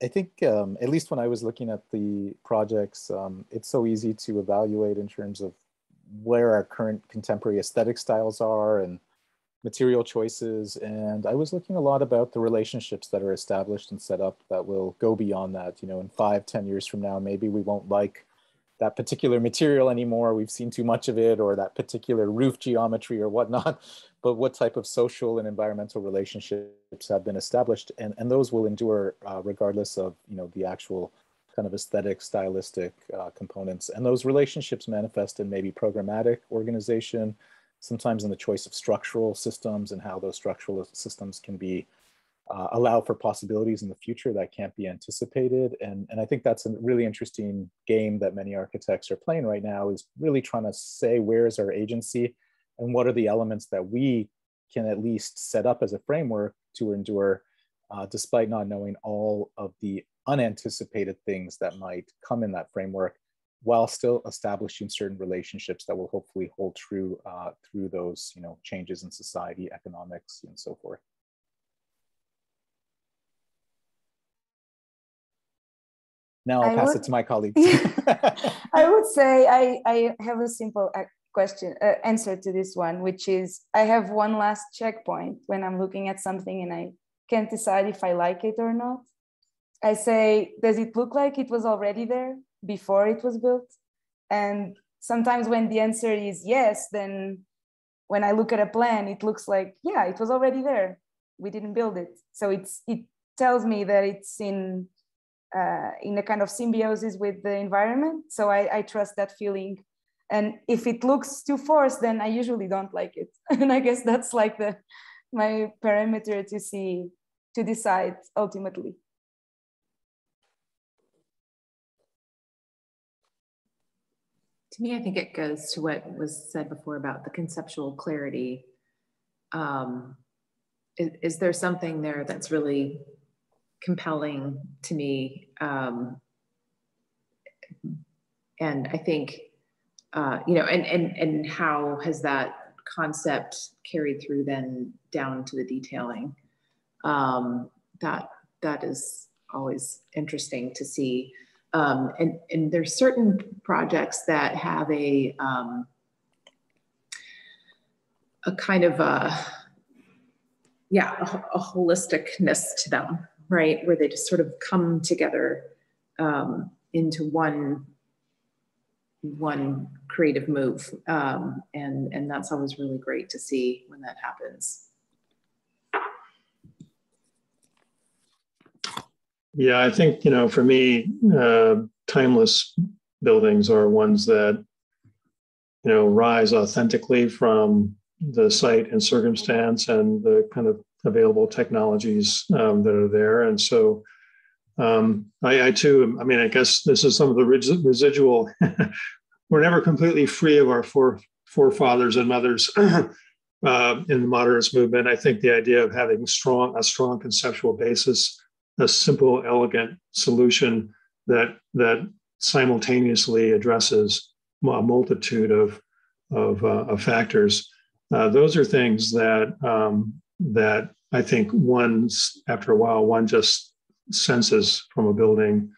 I think um, at least when I was looking at the projects, um, it's so easy to evaluate in terms of where our current contemporary aesthetic styles are and material choices. And I was looking a lot about the relationships that are established and set up that will go beyond that. You know, in five, ten years from now, maybe we won't like that particular material anymore. We've seen too much of it or that particular roof geometry or whatnot, *laughs* but what type of social and environmental relationships have been established and, and those will endure uh, regardless of, you know, the actual kind of aesthetic, stylistic uh, components. And those relationships manifest in maybe programmatic organization, sometimes in the choice of structural systems and how those structural systems can be uh, allow for possibilities in the future that can't be anticipated. And, and I think that's a really interesting game that many architects are playing right now is really trying to say where is our agency and what are the elements that we can at least set up as a framework to endure uh, despite not knowing all of the unanticipated things that might come in that framework while still establishing certain relationships that will hopefully hold true uh, through those you know changes in society economics and so forth Now I'll I pass would, it to my colleagues. *laughs* *laughs* I would say I, I have a simple uh, question uh, answer to this one, which is I have one last checkpoint when I'm looking at something and I can't decide if I like it or not. I say, does it look like it was already there before it was built? And sometimes when the answer is yes, then when I look at a plan, it looks like, yeah, it was already there. We didn't build it. So it's it tells me that it's in uh, in a kind of symbiosis with the environment. So I, I trust that feeling. And if it looks too forced, then I usually don't like it. *laughs* and I guess that's like the my parameter to see to decide ultimately. To me, I think it goes to what was said before about the conceptual clarity. Um, is, is there something there that's really compelling to me. Um, and I think, uh, you know, and, and, and how has that concept carried through then down to the detailing? Um, that, that is always interesting to see. Um, and, and there's certain projects that have a, um, a kind of a, yeah, a, a holisticness to them right? Where they just sort of come together um, into one one creative move, um, and and that's always really great to see when that happens. Yeah, I think you know, for me, uh, timeless buildings are ones that you know rise authentically from the site and circumstance and the kind of available technologies um, that are there. And so um, I, I, too, I mean, I guess this is some of the residual. *laughs* we're never completely free of our fore, forefathers and mothers *clears throat* uh, in the modernist movement. I think the idea of having strong a strong conceptual basis, a simple, elegant solution that that simultaneously addresses a multitude of of, uh, of factors. Uh, those are things that um, that I think one after a while one just senses from a building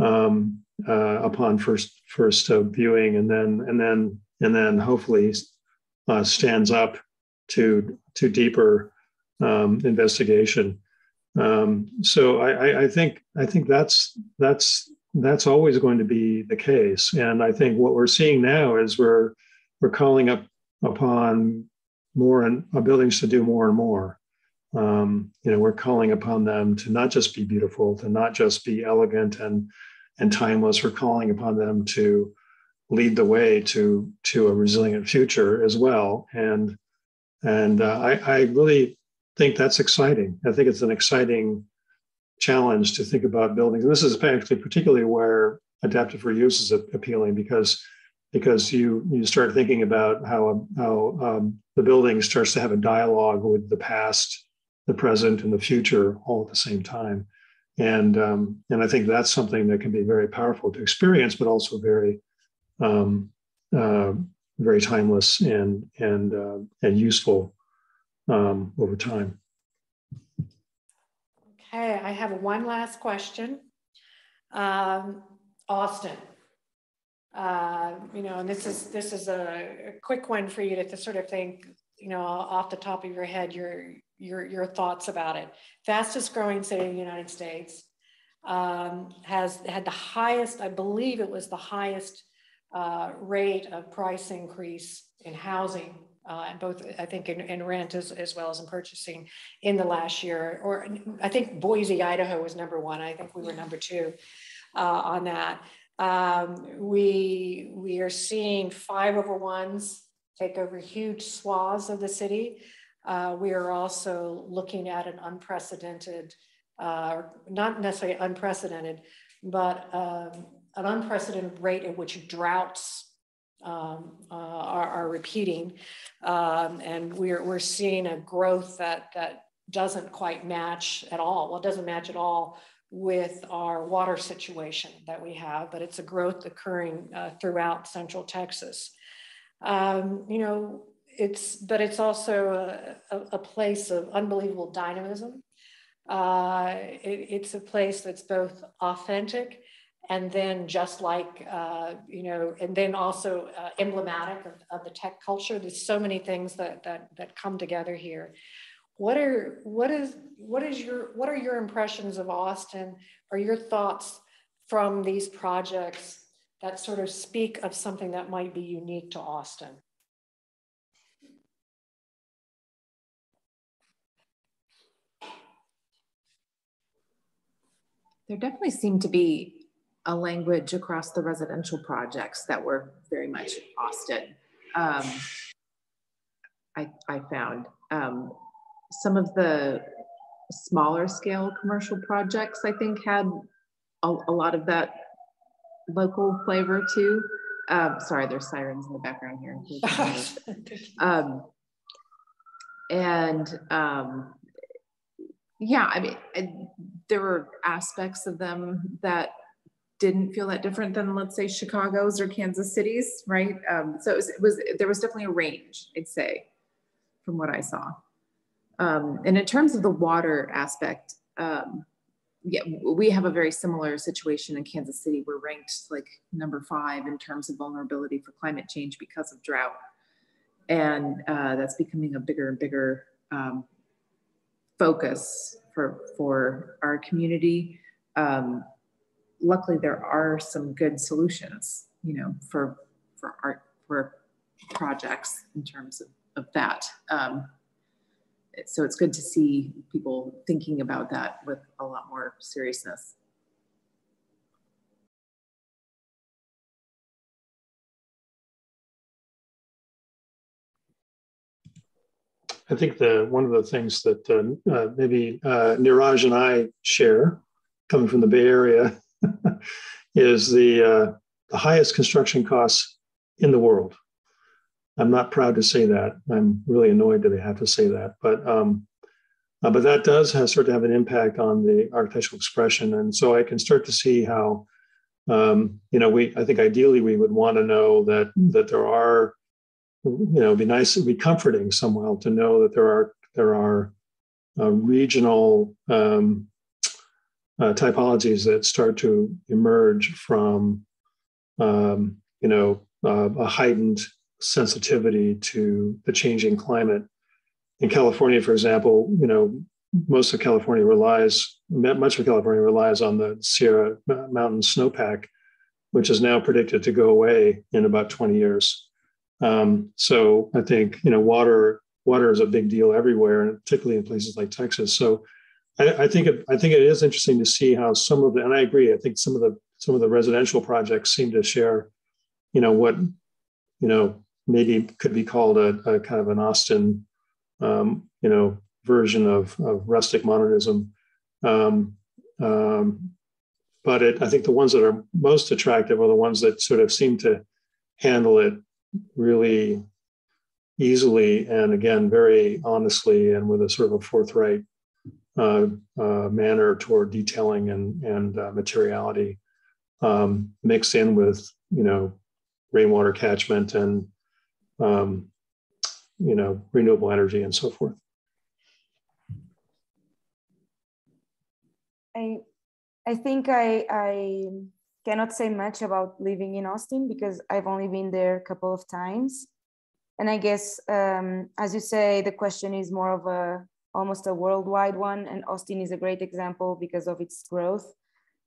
um, uh, upon first first uh, viewing, and then and then and then hopefully uh, stands up to to deeper um, investigation. Um, so I, I, think I think that's that's that's always going to be the case, and I think what we're seeing now is we're we're calling up upon more and uh, buildings to do more and more. Um, you know, we're calling upon them to not just be beautiful, to not just be elegant and and timeless. We're calling upon them to lead the way to to a resilient future as well. And and uh, I, I really think that's exciting. I think it's an exciting challenge to think about buildings. And this is actually particularly where adaptive reuse is appealing because because you you start thinking about how how um, the building starts to have a dialogue with the past, the present, and the future all at the same time, and um, and I think that's something that can be very powerful to experience, but also very um, uh, very timeless and and uh, and useful um, over time. Okay, I have one last question. Um, Austin, uh, you know, and this is this is a, quick one for you to, to, sort of think, you know, off the top of your head, your your your thoughts about it. Fastest growing city in the United States um, has had the highest, I believe it was the highest uh, rate of price increase in housing, uh, and both I think in, in rent as, as well as in purchasing in the last year. Or I think Boise, Idaho was number one. I think we were number two uh, on that. Um, we, we are seeing five over ones take over huge swaths of the city. Uh, we are also looking at an unprecedented, uh, not necessarily unprecedented, but um, an unprecedented rate at which droughts um, uh, are, are, repeating. Um, and we're, we're seeing a growth that, that doesn't quite match at all. Well, it doesn't match at all with our water situation that we have, but it's a growth occurring uh, throughout central Texas. Um, you know, it's, but it's also a, a place of unbelievable dynamism. Uh, it, it's a place that's both authentic and then just like, uh, you know, and then also uh, emblematic of, of the tech culture. There's so many things that, that, that come together here what are what is what is your what are your impressions of austin or your thoughts from these projects that sort of speak of something that might be unique to austin there definitely seem to be a language across the residential projects that were very much austin um, I, I found um, some of the smaller scale commercial projects, I think, had a, a lot of that local flavor too. Um, sorry, there's sirens in the background here. *laughs* um, and um, yeah, I mean, there were aspects of them that didn't feel that different than, let's say, Chicago's or Kansas City's, right? Um, so it was, it was, there was definitely a range, I'd say, from what I saw. Um, and in terms of the water aspect, um, yeah, we have a very similar situation in Kansas City. We're ranked like number five in terms of vulnerability for climate change because of drought. And uh, that's becoming a bigger and bigger um, focus for, for our community. Um, luckily, there are some good solutions, you know, for, for art, for projects in terms of, of that. Um, so it's good to see people thinking about that with a lot more seriousness. I think the one of the things that uh, uh, maybe uh, Niraj and I share, coming from the Bay Area, is the uh, the highest construction costs in the world. I'm not proud to say that. I'm really annoyed that I have to say that, but um, uh, but that does have, start to have an impact on the architectural expression, and so I can start to see how. Um, you know, we I think ideally we would want to know that that there are you know, it'd be nice, it'd be comforting somehow to know that there are there are uh, regional um, uh, typologies that start to emerge from, um, you know, uh, a heightened sensitivity to the changing climate. In California, for example, you know, most of California relies, much of California relies on the Sierra Mountain snowpack, which is now predicted to go away in about 20 years. Um, so I think you know water water is a big deal everywhere, and particularly in places like Texas. So I, I think it, I think it is interesting to see how some of the and I agree. I think some of the some of the residential projects seem to share, you know, what you know maybe could be called a, a kind of an Austin, um, you know, version of, of rustic modernism. Um, um, but it, I think the ones that are most attractive are the ones that sort of seem to handle it really easily and again very honestly and with a sort of a forthright uh, uh, manner toward detailing and and uh, materiality um, mixed in with you know rainwater catchment and um, you know renewable energy and so forth. I I think I I cannot say much about living in Austin because I've only been there a couple of times. And I guess, um, as you say, the question is more of a almost a worldwide one. And Austin is a great example because of its growth.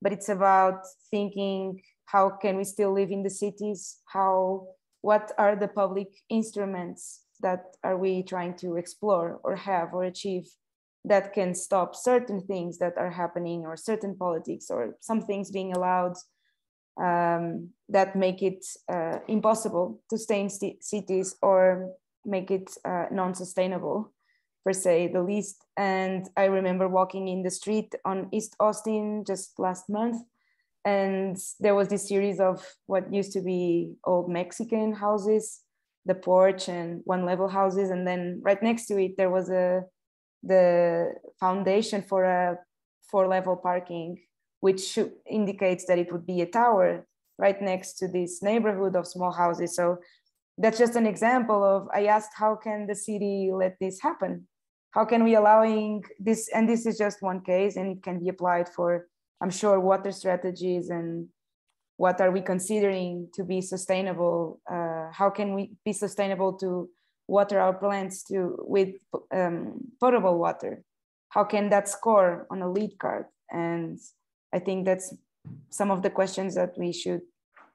But it's about thinking how can we still live in the cities? How, what are the public instruments that are we trying to explore or have or achieve that can stop certain things that are happening or certain politics or some things being allowed um, that make it uh, impossible to stay in cities or make it uh, non-sustainable per se the least and i remember walking in the street on east austin just last month and there was this series of what used to be old mexican houses the porch and one level houses and then right next to it there was a the foundation for a four level parking which indicates that it would be a tower right next to this neighborhood of small houses. So that's just an example of, I asked, how can the city let this happen? How can we allowing this, and this is just one case and it can be applied for, I'm sure, water strategies and what are we considering to be sustainable? Uh, how can we be sustainable to water our plants to with um, potable water? How can that score on a LEED card? And I think that's some of the questions that we should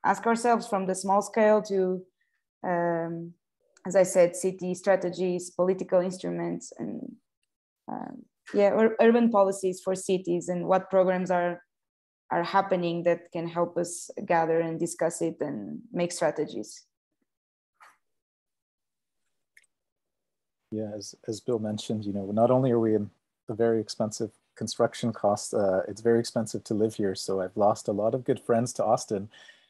ask ourselves from the small scale to, um, as I said, city strategies, political instruments, and um, yeah, ur urban policies for cities and what programs are are happening that can help us gather and discuss it and make strategies. Yeah, as, as Bill mentioned, you know, not only are we in a very expensive construction costs. Uh, it's very expensive to live here. So I've lost a lot of good friends to Austin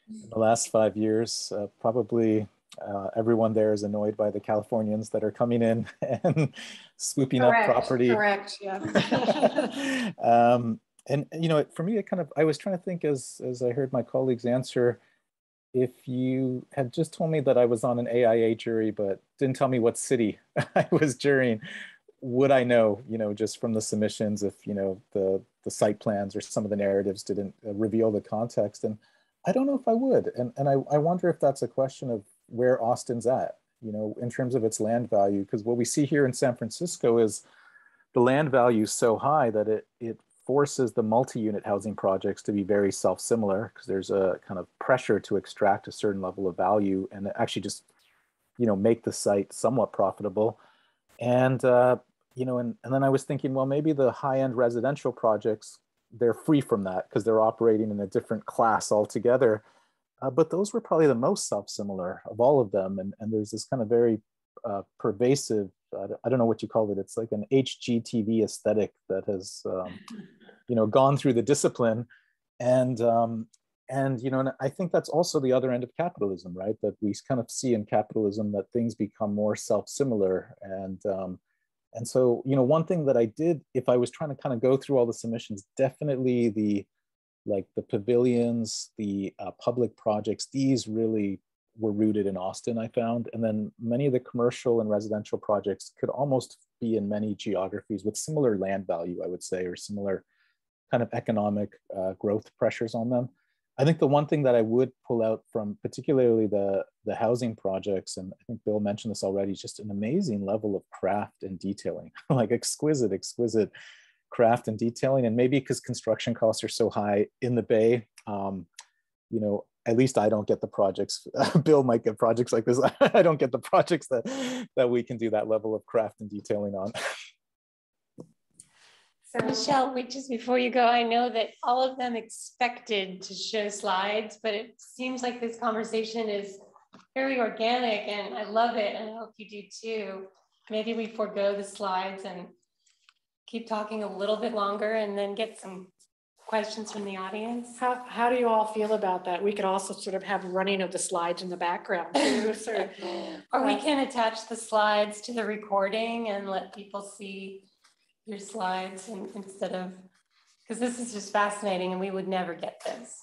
in the last five years. Uh, probably uh, everyone there is annoyed by the Californians that are coming in *laughs* and swooping correct, up property. Correct, yeah. *laughs* um, and you know, for me, it kind of I was trying to think as as I heard my colleagues answer. If you had just told me that I was on an AIA jury, but didn't tell me what city *laughs* I was jurying, would I know, you know, just from the submissions if, you know, the, the site plans or some of the narratives didn't uh, reveal the context? And I don't know if I would. And, and I, I wonder if that's a question of where Austin's at, you know, in terms of its land value, because what we see here in San Francisco is the land value is so high that it, it forces the multi-unit housing projects to be very self-similar because there's a kind of pressure to extract a certain level of value and actually just, you know, make the site somewhat profitable. And uh, you know, and, and then I was thinking, well, maybe the high-end residential projects, they're free from that because they're operating in a different class altogether. Uh, but those were probably the most self-similar of all of them. And, and there's this kind of very uh, pervasive I don't know what you call it. It's like an HGTV aesthetic that has, um, you know, gone through the discipline, and um, and you know, and I think that's also the other end of capitalism, right? That we kind of see in capitalism that things become more self-similar, and um, and so you know, one thing that I did, if I was trying to kind of go through all the submissions, definitely the like the pavilions, the uh, public projects, these really were rooted in Austin, I found. And then many of the commercial and residential projects could almost be in many geographies with similar land value, I would say, or similar kind of economic uh, growth pressures on them. I think the one thing that I would pull out from particularly the, the housing projects, and I think Bill mentioned this already, just an amazing level of craft and detailing, *laughs* like exquisite, exquisite craft and detailing. And maybe because construction costs are so high in the Bay, um, you know, at least I don't get the projects. *laughs* Bill might get projects like this. *laughs* I don't get the projects that that we can do that level of craft and detailing on. *laughs* So Michelle, we, just before you go, I know that all of them expected to show slides, but it seems like this conversation is very organic and I love it and I hope you do too. Maybe we forego the slides and keep talking a little bit longer and then get some questions from the audience? How, how do you all feel about that? We could also sort of have running of the slides in the background too. *laughs* So, or we can attach the slides to the recording and let people see your slides and, instead of, because this is just fascinating and we would never get this.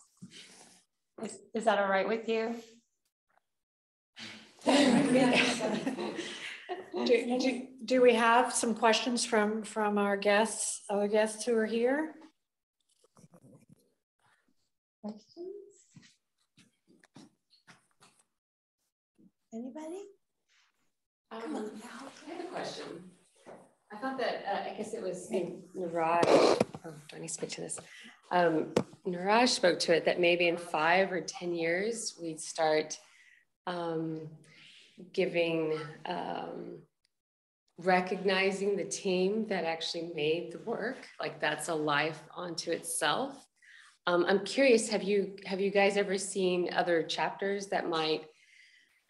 Is, is that all right with you? *laughs* *laughs* do, do, do we have some questions from, from our guests, other guests who are here? Questions? Anybody? Um, Come on. I have a question. I thought that, uh, I guess it was Niraj, oh, let me speak to this. Um, Niraj spoke to it that maybe in five or 10 years, we'd start um, giving, um, recognizing the team that actually made the work, like that's a life unto itself. Um, I'm curious, have you have you guys ever seen other chapters that might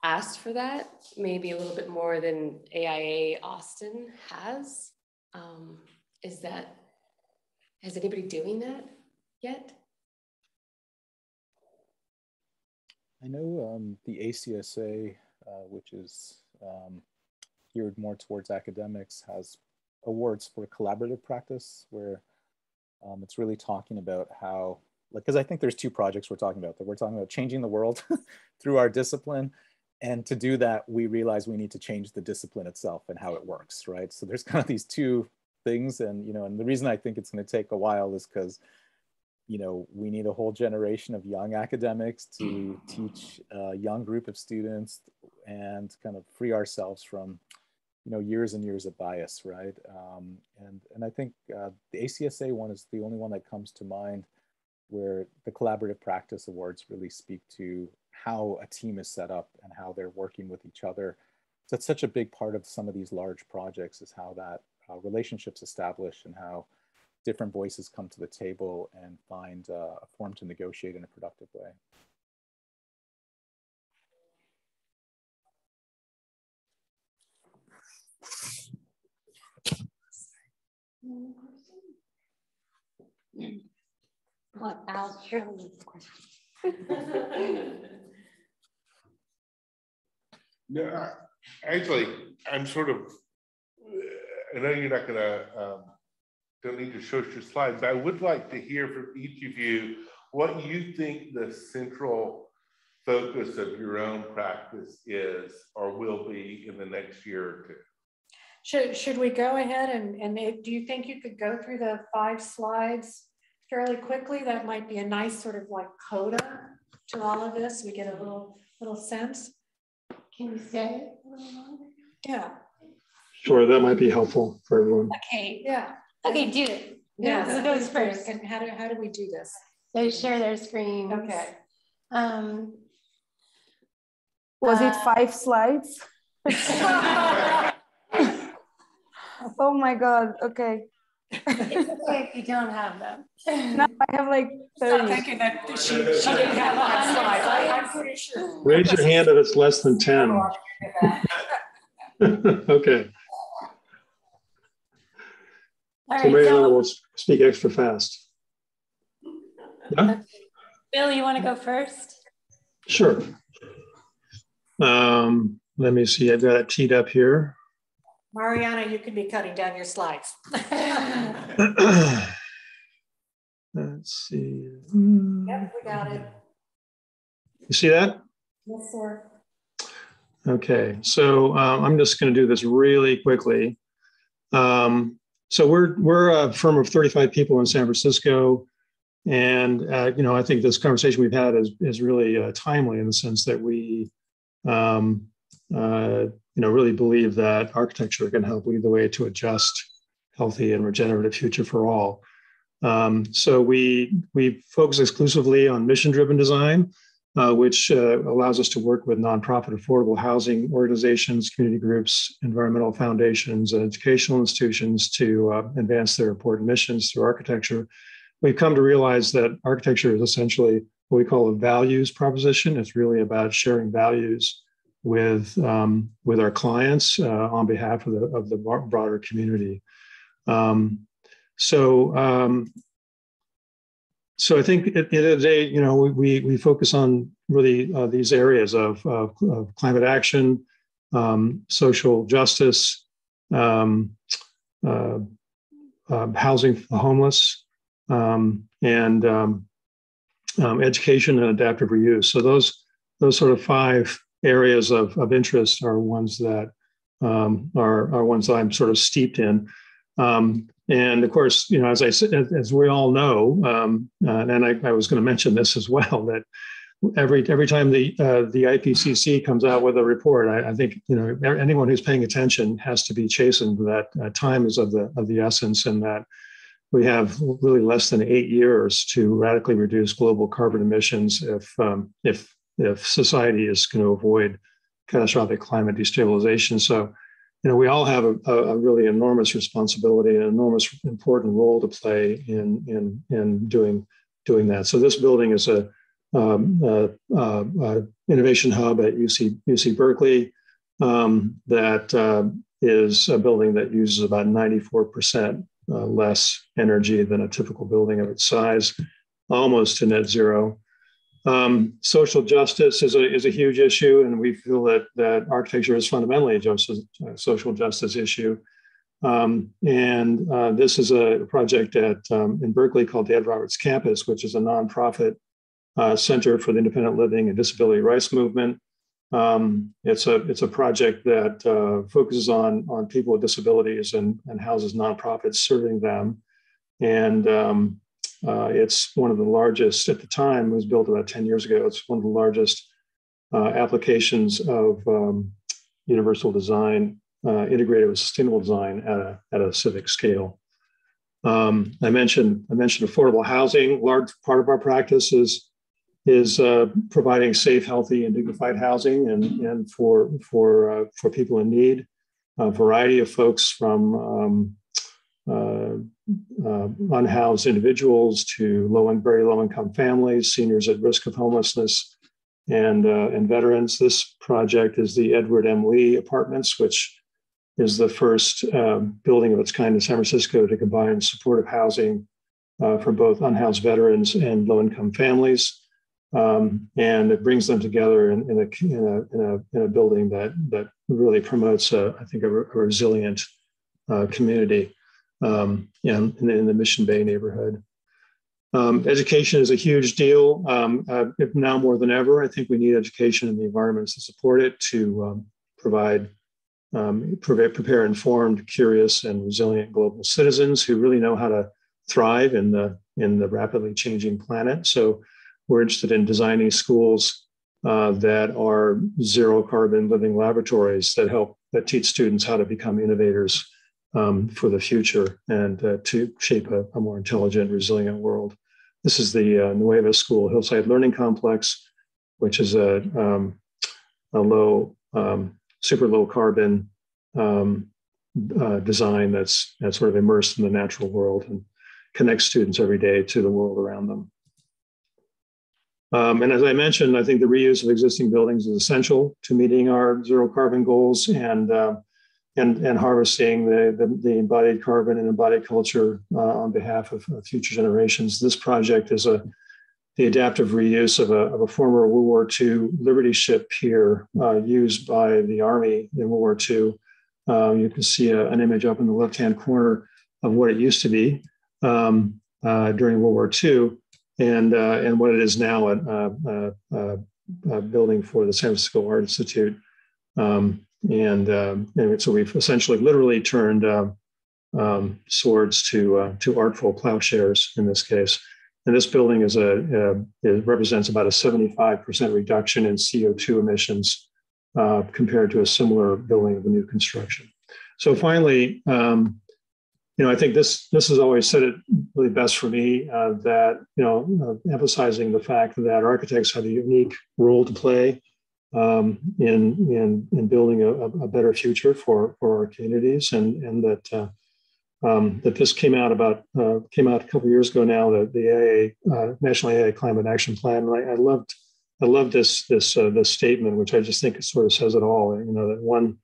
ask for that? Maybe a little bit more than AIA Austin has. Um, is that has anybody doing that yet? I know um, the ACSA, uh, which is um, geared more towards academics, has awards for collaborative practice where um, it's really talking about how because I think there's two projects we're talking about that we're talking about changing the world *laughs* through our discipline. And to do that, we realize we need to change the discipline itself and how it works, right? So there's kind of these two things. And, you know, and the reason I think it's going to take a while is because, you know, we need a whole generation of young academics to teach a young group of students and kind of free ourselves from, you know, years and years of bias, right? Um, and, and I think uh, the ACSA one is the only one that comes to mind where the collaborative practice awards really speak to how a team is set up and how they're working with each other. So it's such a big part of some of these large projects is how that uh, relationships establish and how different voices come to the table and find uh, a form to negotiate in a productive way. What Al Shirley's question. *laughs* no, actually, I'm sort of. I know you're not going to um, don't need to show your slides, I would like to hear from each of you what you think the central focus of your own practice is or will be in the next year or two. Should, should we go ahead and, and if, do you think you could go through the five slides fairly quickly. That might be a nice sort of like coda to all of this. We get a little little sense. Can you say Yeah. Sure, that might be helpful for everyone. Okay. Yeah. Okay, do it. Yeah. So those first. And how do how do we do this? They share their screen. Okay. Um, Was uh, it five slides? *laughs* oh my God. Okay it's okay if you don't have them. no, I have like 30. thinking that she, she didn't have that slide. I, am pretty sure. Raise your hand if it's less than 10. *laughs* *laughs* okay. All so right, so will speak extra fast. Yeah? Bill, you want to go first? Sure. Um, let me see, I've got it teed up here. Mariana, you can be cutting down your slides. *laughs* Let's see. Yep, we got it. You see that? Yes, sir. Okay, so um, I'm just going to do this really quickly. Um, so we're we're a firm of 35 people in San Francisco, and uh, you know I think this conversation we've had is is really uh, timely in the sense that we, um, uh, you know, really believe that architecture can help lead the way to a just, healthy, and regenerative future for all. Um, so we we focus exclusively on mission-driven design uh, which uh, allows us to work with nonprofit affordable housing organizations, community groups, environmental foundations, and educational institutions to uh, advance their important missions through architecture. We've come to realize that architecture is essentially what we call a values proposition. It's really about sharing values with um, with our clients uh, on behalf of the of the broader community. Um, so um, so I think at the end of the day, you know, we we focus on really uh, these areas of, of, climate action, um, social justice, um, uh, uh, housing for the homeless, um, and um, um, education and adaptive reuse. So those those sort of five areas of, of interest are ones that um, are are ones that I'm sort of steeped in. Um, and of course, you know, as I as we all know, um, uh, and I, I was going to mention this as well, *laughs* that every every time the uh, the IPCC comes out with a report, I, I, think you know anyone who's paying attention has to be chastened that uh, time is of the of the essence, and that we have really less than eight years to radically reduce global carbon emissions if um, if if society is going to avoid catastrophic climate destabilization. So you know, we all have a, a, really enormous responsibility and enormous important role to play in in in doing doing that. So this building is a, um, a, a innovation hub at UC UC Berkeley um, that uh, is a building that uses about 94 percent uh, less energy than a typical building of its size, almost to net zero. Um, social justice is a, is a huge issue, and we feel that, that architecture is fundamentally a, justice, a social justice issue. Um, and uh, this is a project at um, in Berkeley called the Ed Roberts Campus, which is a nonprofit uh, center for the independent living and disability rights movement. Um, it's a it's a project that uh, focuses on on people with disabilities and and houses nonprofits serving them. And um, uh, it's one of the largest, at the time, It was built about 10 years ago. It's one of the largest uh, applications of um, universal design uh, integrated with sustainable design at a, at a civic scale. Um, I mentioned I mentioned affordable housing. Large part of our practice is is uh, providing safe, healthy, and dignified housing, and and for for uh, for people in need. A variety of folks from um, uh, uh, unhoused individuals to low and very low income families, seniors at risk of homelessness, and, uh, and veterans. This project is the Edward M. Lee Apartments, which is the first um, building of its kind in San Francisco to combine supportive housing uh, for both unhoused veterans and low income families. Um, and it brings them together in, in, a, in, a, in, a, in a building that, that really promotes, a, I think, a, a resilient uh, community um, in, in, the Mission Bay neighborhood. Um, education is a huge deal. Um, uh, now more than ever, I think we need education in the environments to support it to um, provide, um, prepare, prepare informed, curious, and resilient global citizens who really know how to thrive in the in the rapidly changing planet. So we're interested in designing schools uh, that are zero carbon living laboratories that help that teach students how to become innovators um, for the future and uh, to shape a, a, more intelligent, resilient world. This is the uh, Nueva School Hillside Learning Complex, which is a, um, a low, um, super low carbon um, uh, design that's, that's sort of immersed in the natural world and connects students every day to the world around them. Um, and as I mentioned, I think the reuse of existing buildings is essential to meeting our zero carbon goals. And uh, and, and harvesting the, the, the embodied carbon and embodied culture uh, on behalf of, of, future generations. This project is a the adaptive reuse of a, of a former World War II Liberty ship pier uh, used by the Army in World War II. Uh, you can see a, an image up in the left-hand corner of what it used to be um, uh, during World War II and, uh, and what it is now a, a, a, building for the San Francisco Art Institute. Um, and, um, and, so we've essentially literally turned um, um swords to, uh, to artful plowshares in this case. And this building is a, it represents about a 75% reduction in CO2 emissions uh, compared to a similar building of a new construction. So finally, um, you know, I think this this has always said it really best for me uh, that you know, uh, emphasizing the fact that architects have a unique role to play um, in, in in building a, a, better future for for our communities, and and that uh, um, that this came out about uh, came out a couple years ago now. The the AIA uh, National AIA Climate Action Plan. And I, I loved I love this this uh, this statement, which I just think it sort of says it all. You know that one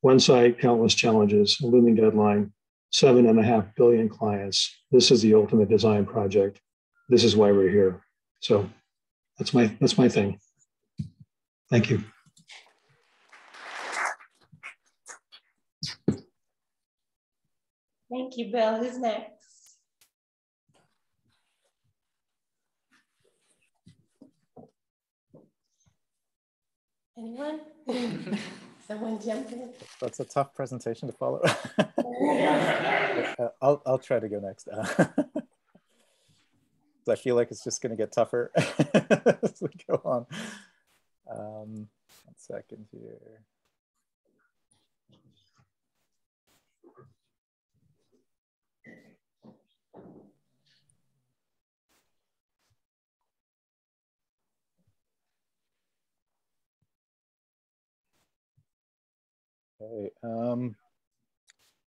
one site, countless challenges, a looming deadline, seven and a half billion clients. This is the ultimate design project. This is why we're here. So that's my that's my thing. Thank you. Thank you, Bill. Who's next? Anyone? *laughs* Someone jump in? That's a tough presentation to follow. *laughs* uh, I'll, I'll try to go next. Uh, *laughs* I feel like it's just going to get tougher as we go on. Um, one second here. Okay. Um,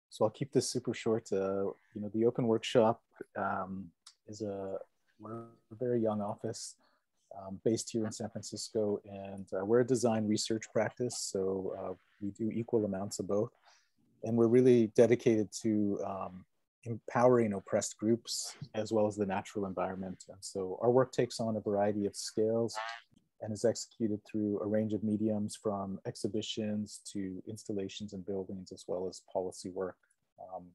so I'll keep this super short. Uh, you know, the open workshop um, is a, we're a very young office um, based here in San Francisco, and uh, we're a design research practice. So uh, we do equal amounts of both. And we're really dedicated to um, empowering oppressed groups as well as the natural environment. And so our work takes on a variety of scales and is executed through a range of mediums from exhibitions to installations and buildings as well as policy work. Um,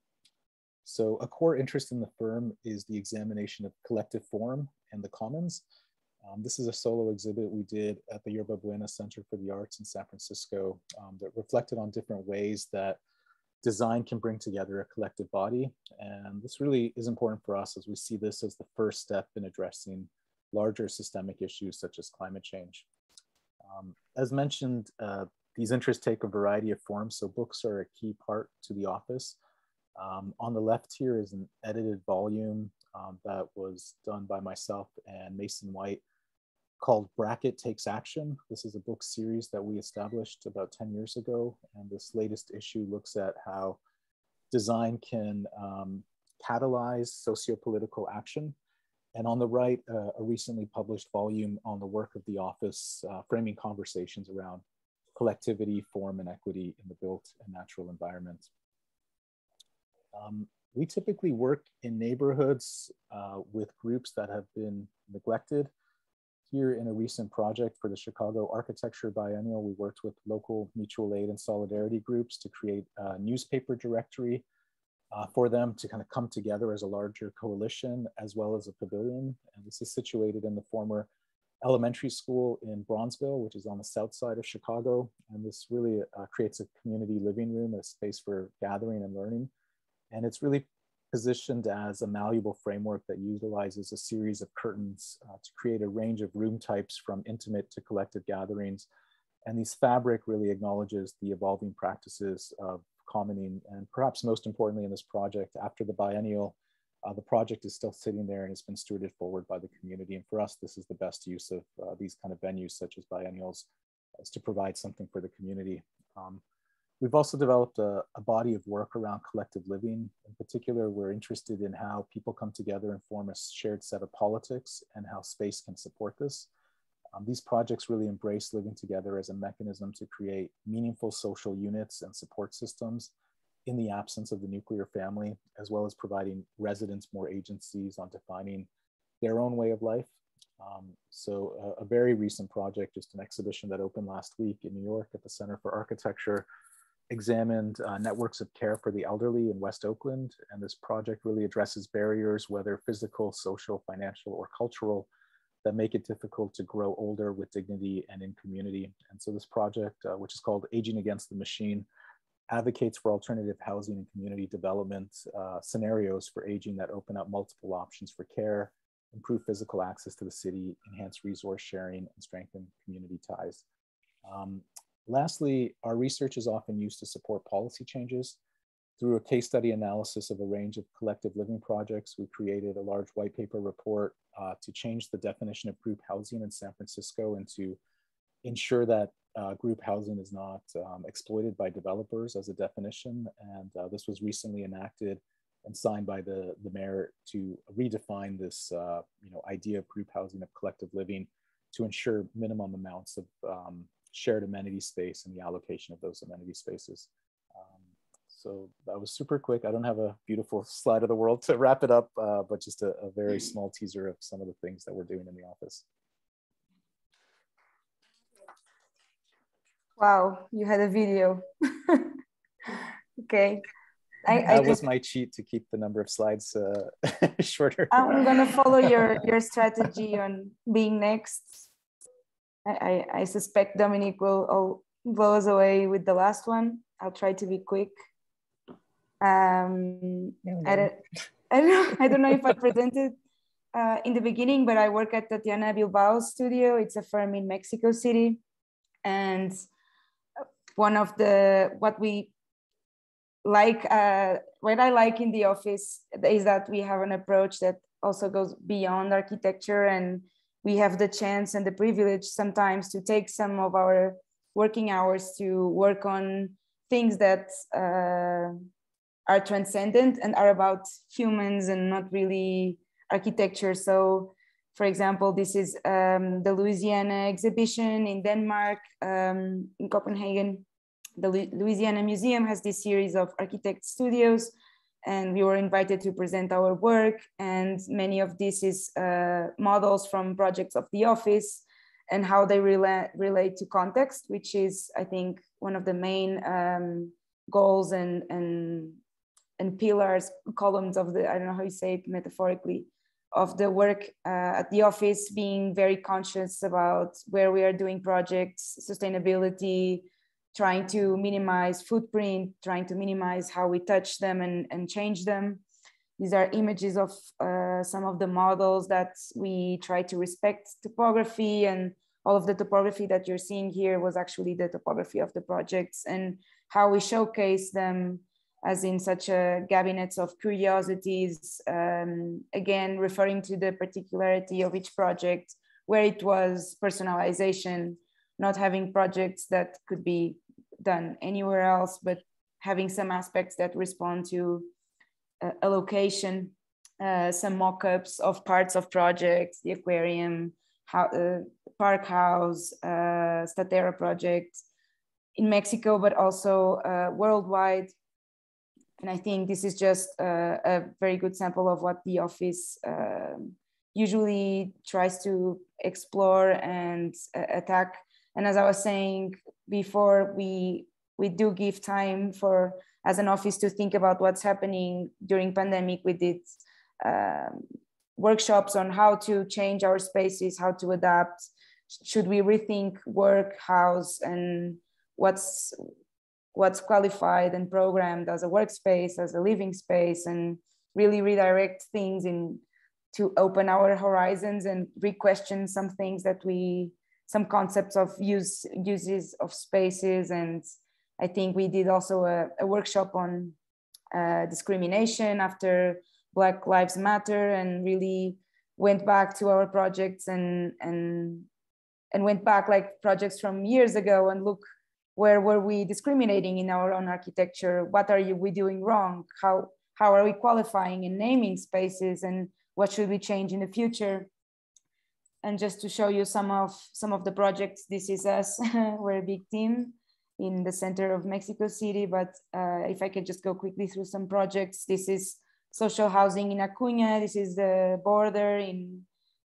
so a core interest in the firm is the examination of collective form and the commons. Um, this is a solo exhibit we did at the Yerba Buena Center for the Arts in San Francisco um, that reflected on different ways that design can bring together a collective body. And this really is important for us as we see this as the first step in addressing larger systemic issues such as climate change. Um, as mentioned, uh, these interests take a variety of forms, so books are a key part to the office. Um, on the left here is an edited volume um, that was done by myself and Mason White called Bracket Takes Action. This is a book series that we established about 10 years ago. And this latest issue looks at how design can um, catalyze socio-political action and on the right, uh, a recently published volume on the work of the office, uh, framing conversations around collectivity, form, and equity in the built and natural environment. Um, we typically work in neighborhoods uh, with groups that have been neglected. Here in a recent project for the Chicago Architecture Biennial, we worked with local mutual aid and solidarity groups to create a newspaper directory uh, for them to kind of come together as a larger coalition as well as a pavilion. And this is situated in the former elementary school in Bronzeville, which is on the south side of Chicago. And this really uh, creates a community living room, a space for gathering and learning. And it's really positioned as a malleable framework that utilizes a series of curtains uh, to create a range of room types from intimate to collective gatherings. And these fabric really acknowledges the evolving practices of commoning. And perhaps most importantly in this project, after the biennial, uh, the project is still sitting there and it's been stewarded forward by the community. And for us, this is the best use of uh, these kind of venues such as biennials is to provide something for the community. Um, we've also developed a, a, body of work around collective living. In particular, we're interested in how people come together and form a shared set of politics and how space can support this. Um, these projects really embrace living together as a mechanism to create meaningful social units and support systems in the absence of the nuclear family, as well as providing residents more agencies on defining their own way of life. Um, so a, a, very recent project, just an exhibition that opened last week in New York at the Center for Architecture, examined uh, networks of care for the elderly in West Oakland. And this project really addresses barriers, whether physical, social, financial, or cultural, that make it difficult to grow older with dignity and in community. And so this project, uh, which is called Aging Against the Machine, advocates for alternative housing and community development uh, scenarios for aging that open up multiple options for care, improve physical access to the city, enhance resource sharing, and strengthen community ties. Um, lastly, our research is often used to support policy changes. Through a case study analysis of a range of collective living projects, we created a large white paper report uh, to change the definition of group housing in San Francisco and to ensure that uh, group housing is not um, exploited by developers as a definition. And uh, this was recently enacted and signed by the, the mayor to redefine this uh, you know, idea of group housing, of collective living, to ensure minimum amounts of um, shared amenity space and the allocation of those amenity spaces. Um, so that was super quick. I don't have a beautiful slide of the world to wrap it up, uh, but just a, a very small teaser of some of the things that we're doing in the office. Wow, you had a video. *laughs* okay. I, that I was my cheat to keep the number of slides uh, *laughs* shorter. I'm gonna follow your *laughs* your strategy on being next. I, I, I suspect Dominique will blow us away with the last one. I'll try to be quick. Um, I don't, I don't know. I don't know if I presented uh, in the beginning, but I work at Tatiana Bilbao's studio. It's a firm in Mexico City, and one of the what we like uh, what I like in the office is that we have an approach that also goes beyond architecture and we have the chance and the privilege sometimes to take some of our working hours to work on things that uh, are transcendent and are about humans and not really architecture. So, for example, this is um, the Louisiana exhibition in Denmark, um, in Copenhagen, the Louisiana Museum has this series of architect studios and we were invited to present our work and many of this is uh, models from projects of the office and how they rela relate to context, which is, I think, one of the main um, goals and, and, and pillars, columns of the, I don't know how you say it metaphorically, of the work uh, at the office, being very conscious about where we are doing projects, sustainability, trying to minimize footprint, trying to minimize how we touch them and, and change them. These are images of uh, some of the models that we try to respect topography and all of the topography that you're seeing here was actually the topography of the projects and how we showcase them as in such a cabinets of curiosities, um, again, referring to the particularity of each project, where it was personalization, not having projects that could be done anywhere else, but having some aspects that respond to uh, a location, uh, some mock-ups of parts of projects, the aquarium, how, uh, park house, uh, Statera project in Mexico, but also uh, worldwide. And I think this is just uh, a very good sample of what the office um, usually tries to explore and attack. And as I was saying, before we we do give time for as an office to think about what's happening during pandemic. We did um, workshops on how to change our spaces how to adapt. Should we rethink work house and what's what's qualified and programmed as a workspace as a living space and really redirect things in to open our horizons and re-question some things that we some concepts of use uses of spaces. And i think we did also a, a workshop on uh, discrimination after black lives matter and really went back to our projects and and and went back like projects from years ago and look where were we discriminating in our own architecture? What are you, we doing wrong? How how are we qualifying and naming spaces? And what should we change in the future And just to show you some of some of the projects, this is us. *laughs* We're a big team in the center of Mexico City. But uh, if I could just go quickly through some projects, this is social housing in Acuña. This is the border in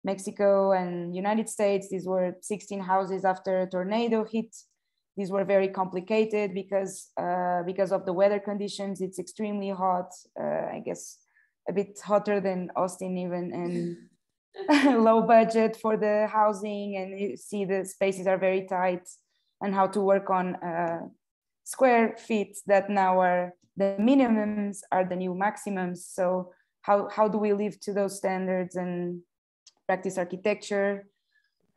Mexico and United States. These were 16 houses after a tornado hit. These were very complicated because uh, because of the weather conditions. It's extremely hot. Uh, I guess a bit hotter than Austin even, and *laughs* *laughs* low budget for the housing. And you see the spaces are very tight, and how to work on uh, square feet that now are the minimums are the new maximums. So how how do we live to those standards and practice architecture?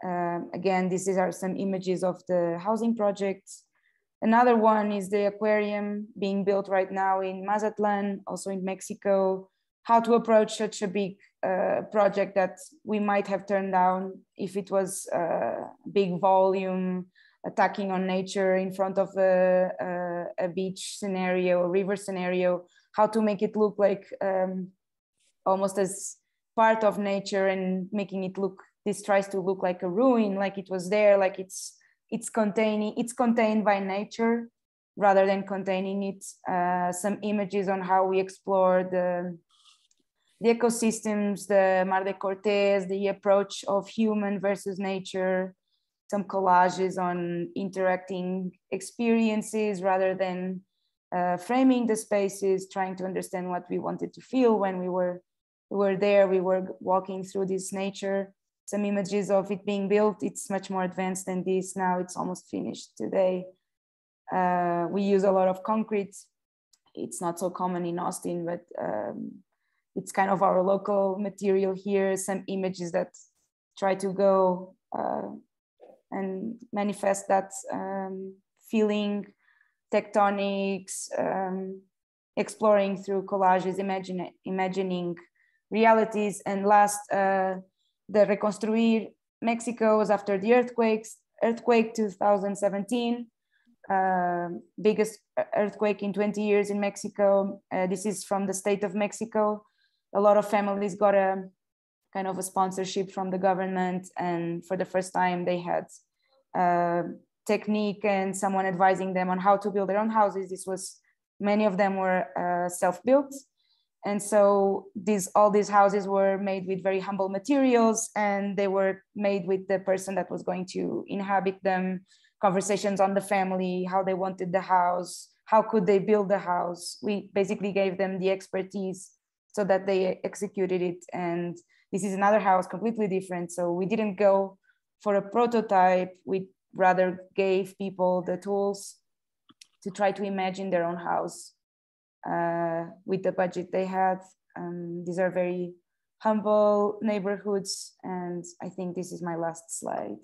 Um, again, these are some images of the housing projects. Another one is the aquarium being built right now in Mazatlan, also in Mexico. How to approach such a big uh, project that we might have turned down if it was a uh, big volume, attacking on nature in front of a, a, a beach scenario, a river scenario, how to make it look like um, almost as part of nature and making it look this tries to look like a ruin, like it was there, like it's it's containing it's contained by nature rather than containing it. Uh, some images on how we explore the the ecosystems, the Mar de Cortez, the approach of human versus nature, some collages on interacting experiences rather than uh, framing the spaces, trying to understand what we wanted to feel when we were we were there. We were walking through this nature some images of it being built. It's much more advanced than this now. It's almost finished today. Uh, we use a lot of concrete. It's not so common in Austin, but um, it's kind of our local material here. Some images that try to go uh, and manifest that um, feeling, tectonics, um, exploring through collages, imagine, imagining realities. And last, uh, the Reconstruir Mexico was after the earthquakes, earthquake 2017, uh, biggest earthquake in 20 years in Mexico. Uh, this is from the state of Mexico. A lot of families got a kind of a sponsorship from the government. And for the first time they had uh, technique and someone advising them on how to build their own houses. This was, many of them were uh, self-built and so these all these houses were made with very humble materials and they were made with the person that was going to inhabit them conversations on the family how they wanted the house how could they build the house we basically gave them the expertise so that they executed it and this is another house completely different so we didn't go for a prototype we rather gave people the tools to try to imagine their own house uh, with the budget they had. Um, these are very humble neighborhoods. And I think this is my last slide.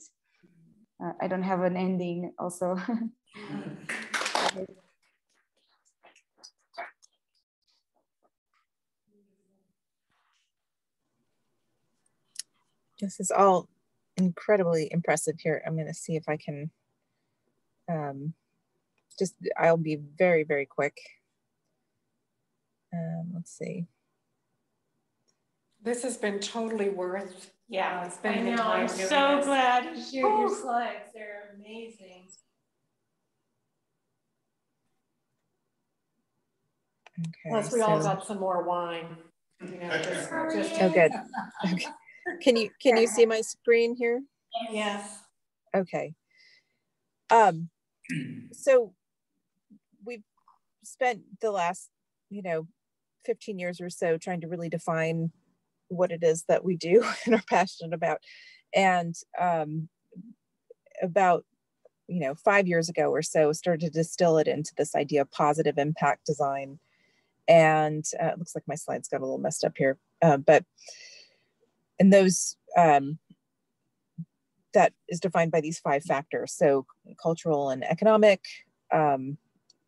Uh, I don't have an ending also. *laughs* This is all incredibly impressive here. I'm going to see if I can um, just, I'll be very, very quick. Um, let's see. This has been totally worth. Yeah, it's been I know. I'm so this. glad to share oh. your slides. They're amazing. Okay, Plus, we so... all got some more wine. You know, just, just... Oh, good. Okay. Can you can you see my screen here? Yes. Okay. Um. So we've spent the last, you know, 15 years or so trying to really define what it is that we do *laughs* and are passionate about. And um, about you know five years ago or so started to distill it into this idea of positive impact design and uh, it looks like my slides got a little messed up here uh, but and those um, that is defined by these five factors. So cultural and economic um,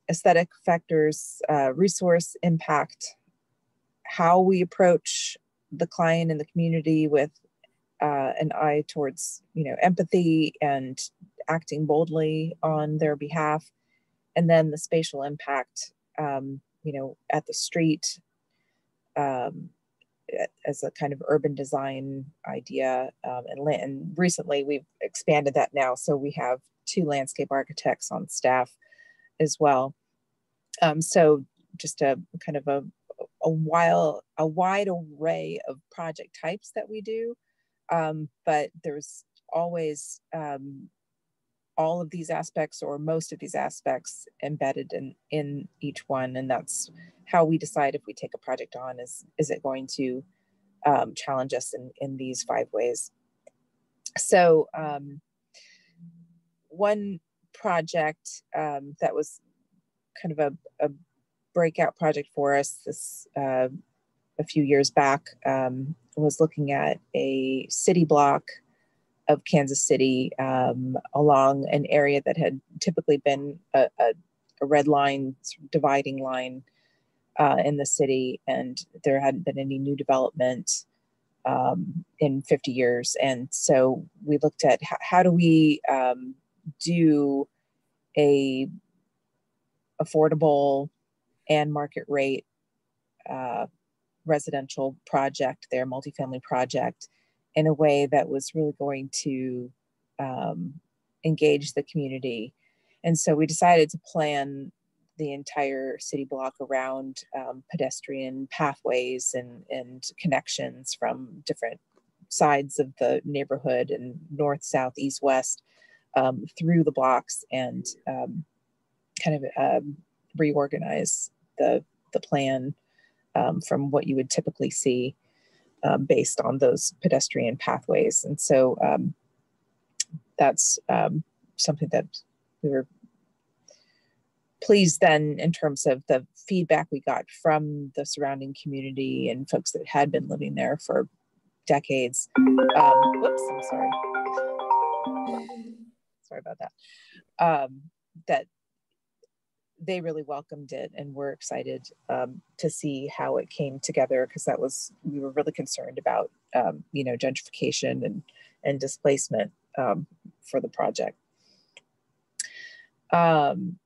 aesthetic factors uh, resource impact how we approach the client and the community with uh, an eye towards you know empathy and acting boldly on their behalf and then the spatial impact um, you know at the street um, as a kind of urban design idea. Um, and, recently we've expanded that now. So we have two landscape architects on staff as well. Um, so just a kind of a, a while, a wide array of project types that we do. Um, but there's always um, all of these aspects or most of these aspects embedded in, in each one. And that's how we decide if we take a project on is, is it going to um, challenge us in, in these five ways. So um, one project um, that was kind of a, a, breakout project for us this uh, a few years back um, was looking at a city block of Kansas City um, along an area that had typically been a, a, a red line dividing line uh, in the city, and there hadn't been any new development um, in 50 years. And so we looked at how, how do we um, do a affordable and market rate uh, residential project, their multifamily project, in a way that was really going to um, engage the community. And so we decided to plan the entire city block around um, pedestrian pathways and, and connections from different sides of the neighborhood and north, south, east, west um, through the blocks and um, kind of um, reorganize the, the plan um, from what you would typically see um, based on those pedestrian pathways. And so um, that's um, something that we were pleased then in terms of the feedback we got from the surrounding community and folks that had been living there for decades. Um, whoops, I'm sorry. Sorry about that. Um, that they really welcomed it and we're excited um, to see how it came together because that was we were really concerned about um, you know gentrification and and displacement um, for the project. Um,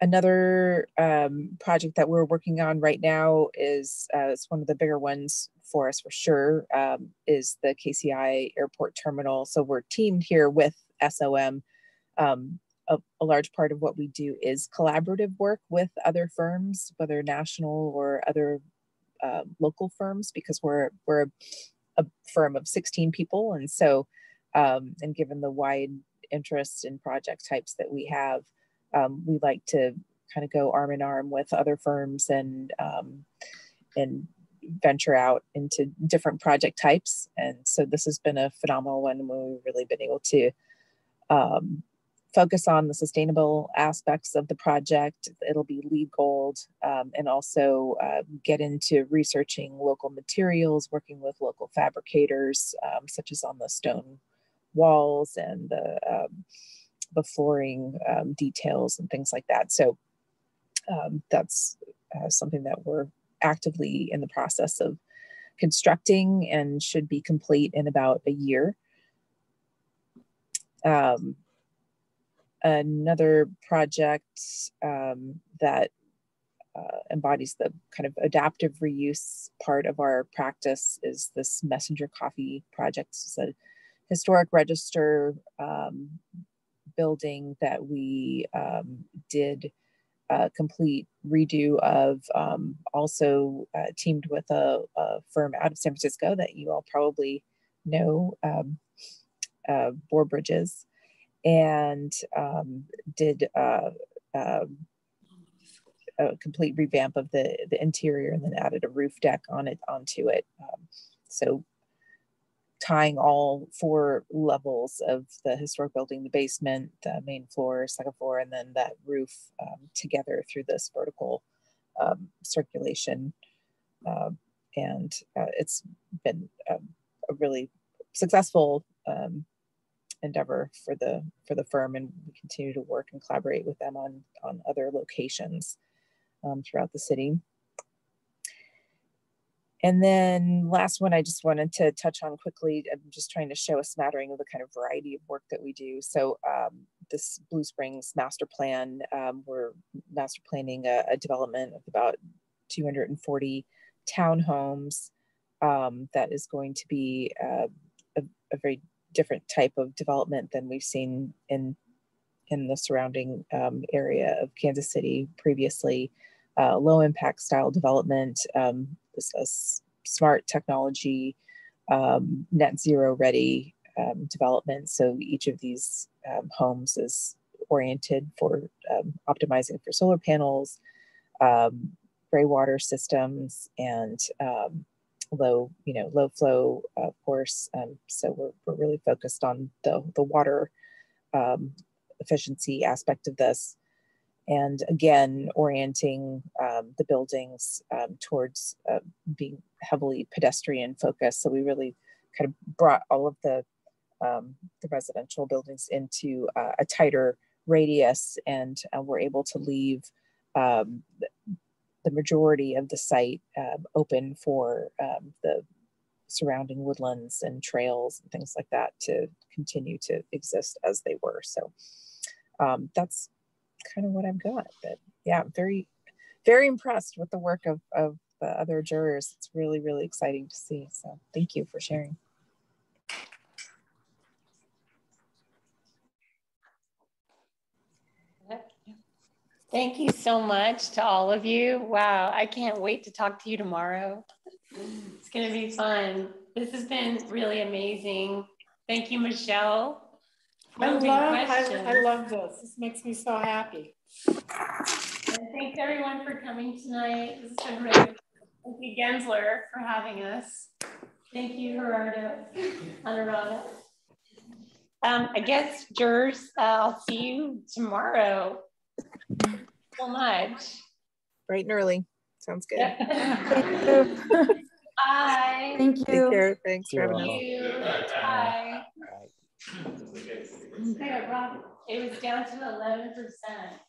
another um, project that we're working on right now is uh, it's one of the bigger ones for us for sure um, is the KCI airport terminal. So we're teamed here with SOM um, a, a, large part of what we do is collaborative work with other firms, whether national or other uh, local firms, because we're we're a, firm of 16 people, and so um, and given the wide interest in project types that we have, um, we like to kind of go arm in arm with other firms and um, and venture out into different project types. And so this has been a phenomenal one we've really been able to um, focus on the sustainable aspects of the project. It'll be LEED gold um, and also uh, get into researching local materials, working with local fabricators, um, such as on the stone walls and the, um, the flooring um, details and things like that. So um, that's uh, something that we're actively in the process of constructing and should be complete in about a year. Um, another project um, that uh, embodies the kind of adaptive reuse part of our practice is this Messenger Coffee project. It's a historic register um, building that we um, did a complete redo of um, also uh, teamed with a, a, firm out of San Francisco that you all probably know, um, uh, Boor Bridges and um, did uh, uh, a complete revamp of the, the interior and then added a roof deck on it onto it. Um, so tying all four levels of the historic building, the basement, the main floor, second floor, and then that roof um, together through this vertical um, circulation. Uh, and uh, it's been um, a really successful um, endeavor for the for the firm and we continue to work and collaborate with them on on other locations um, throughout the city. And then last one i just wanted to touch on quickly i'm just trying to show a smattering of the kind of variety of work that we do. So um, this Blue Springs master plan um, we're master planning a, a development of about 240 townhomes um, that is going to be uh, a, a, very different type of development than we've seen in in the surrounding um, area of Kansas City previously. Uh, low impact style development, um, this, smart technology, um, net zero ready um, development. So each of these um, homes is oriented for um, optimizing for solar panels, gray water systems, and low, you know, low flow, of course. Um, so we're, we're really focused on the, the water um, efficiency aspect of this. And again, orienting um, the buildings um, towards uh, being heavily pedestrian focused. So we really kind of brought all of the, um, the residential buildings into uh, a tighter radius and uh, we're able to leave um, the majority of the site um, open for um, the surrounding woodlands and trails and things like that to continue to exist as they were. So um, that's kind of what I've got. But yeah, very, very impressed with the work of, of the other jurors. It's really, really exciting to see. So thank you for sharing. Thank you so much to all of you. Wow, I can't wait to talk to you tomorrow. It's going to be fun. This has been really amazing. Thank you, Michelle. I love, I, I, love this. This makes me so happy. And thanks everyone for coming tonight. This has been great. Thank you, Gensler, for having us. Thank you, Gerardo, Honorata. Um, I guess, jurors, uh, I'll see you tomorrow so much. Bright and early. Sounds good. *laughs* Bye. Thank you. Take care. Thanks for having us. Bye. Rob, it was down to 11%.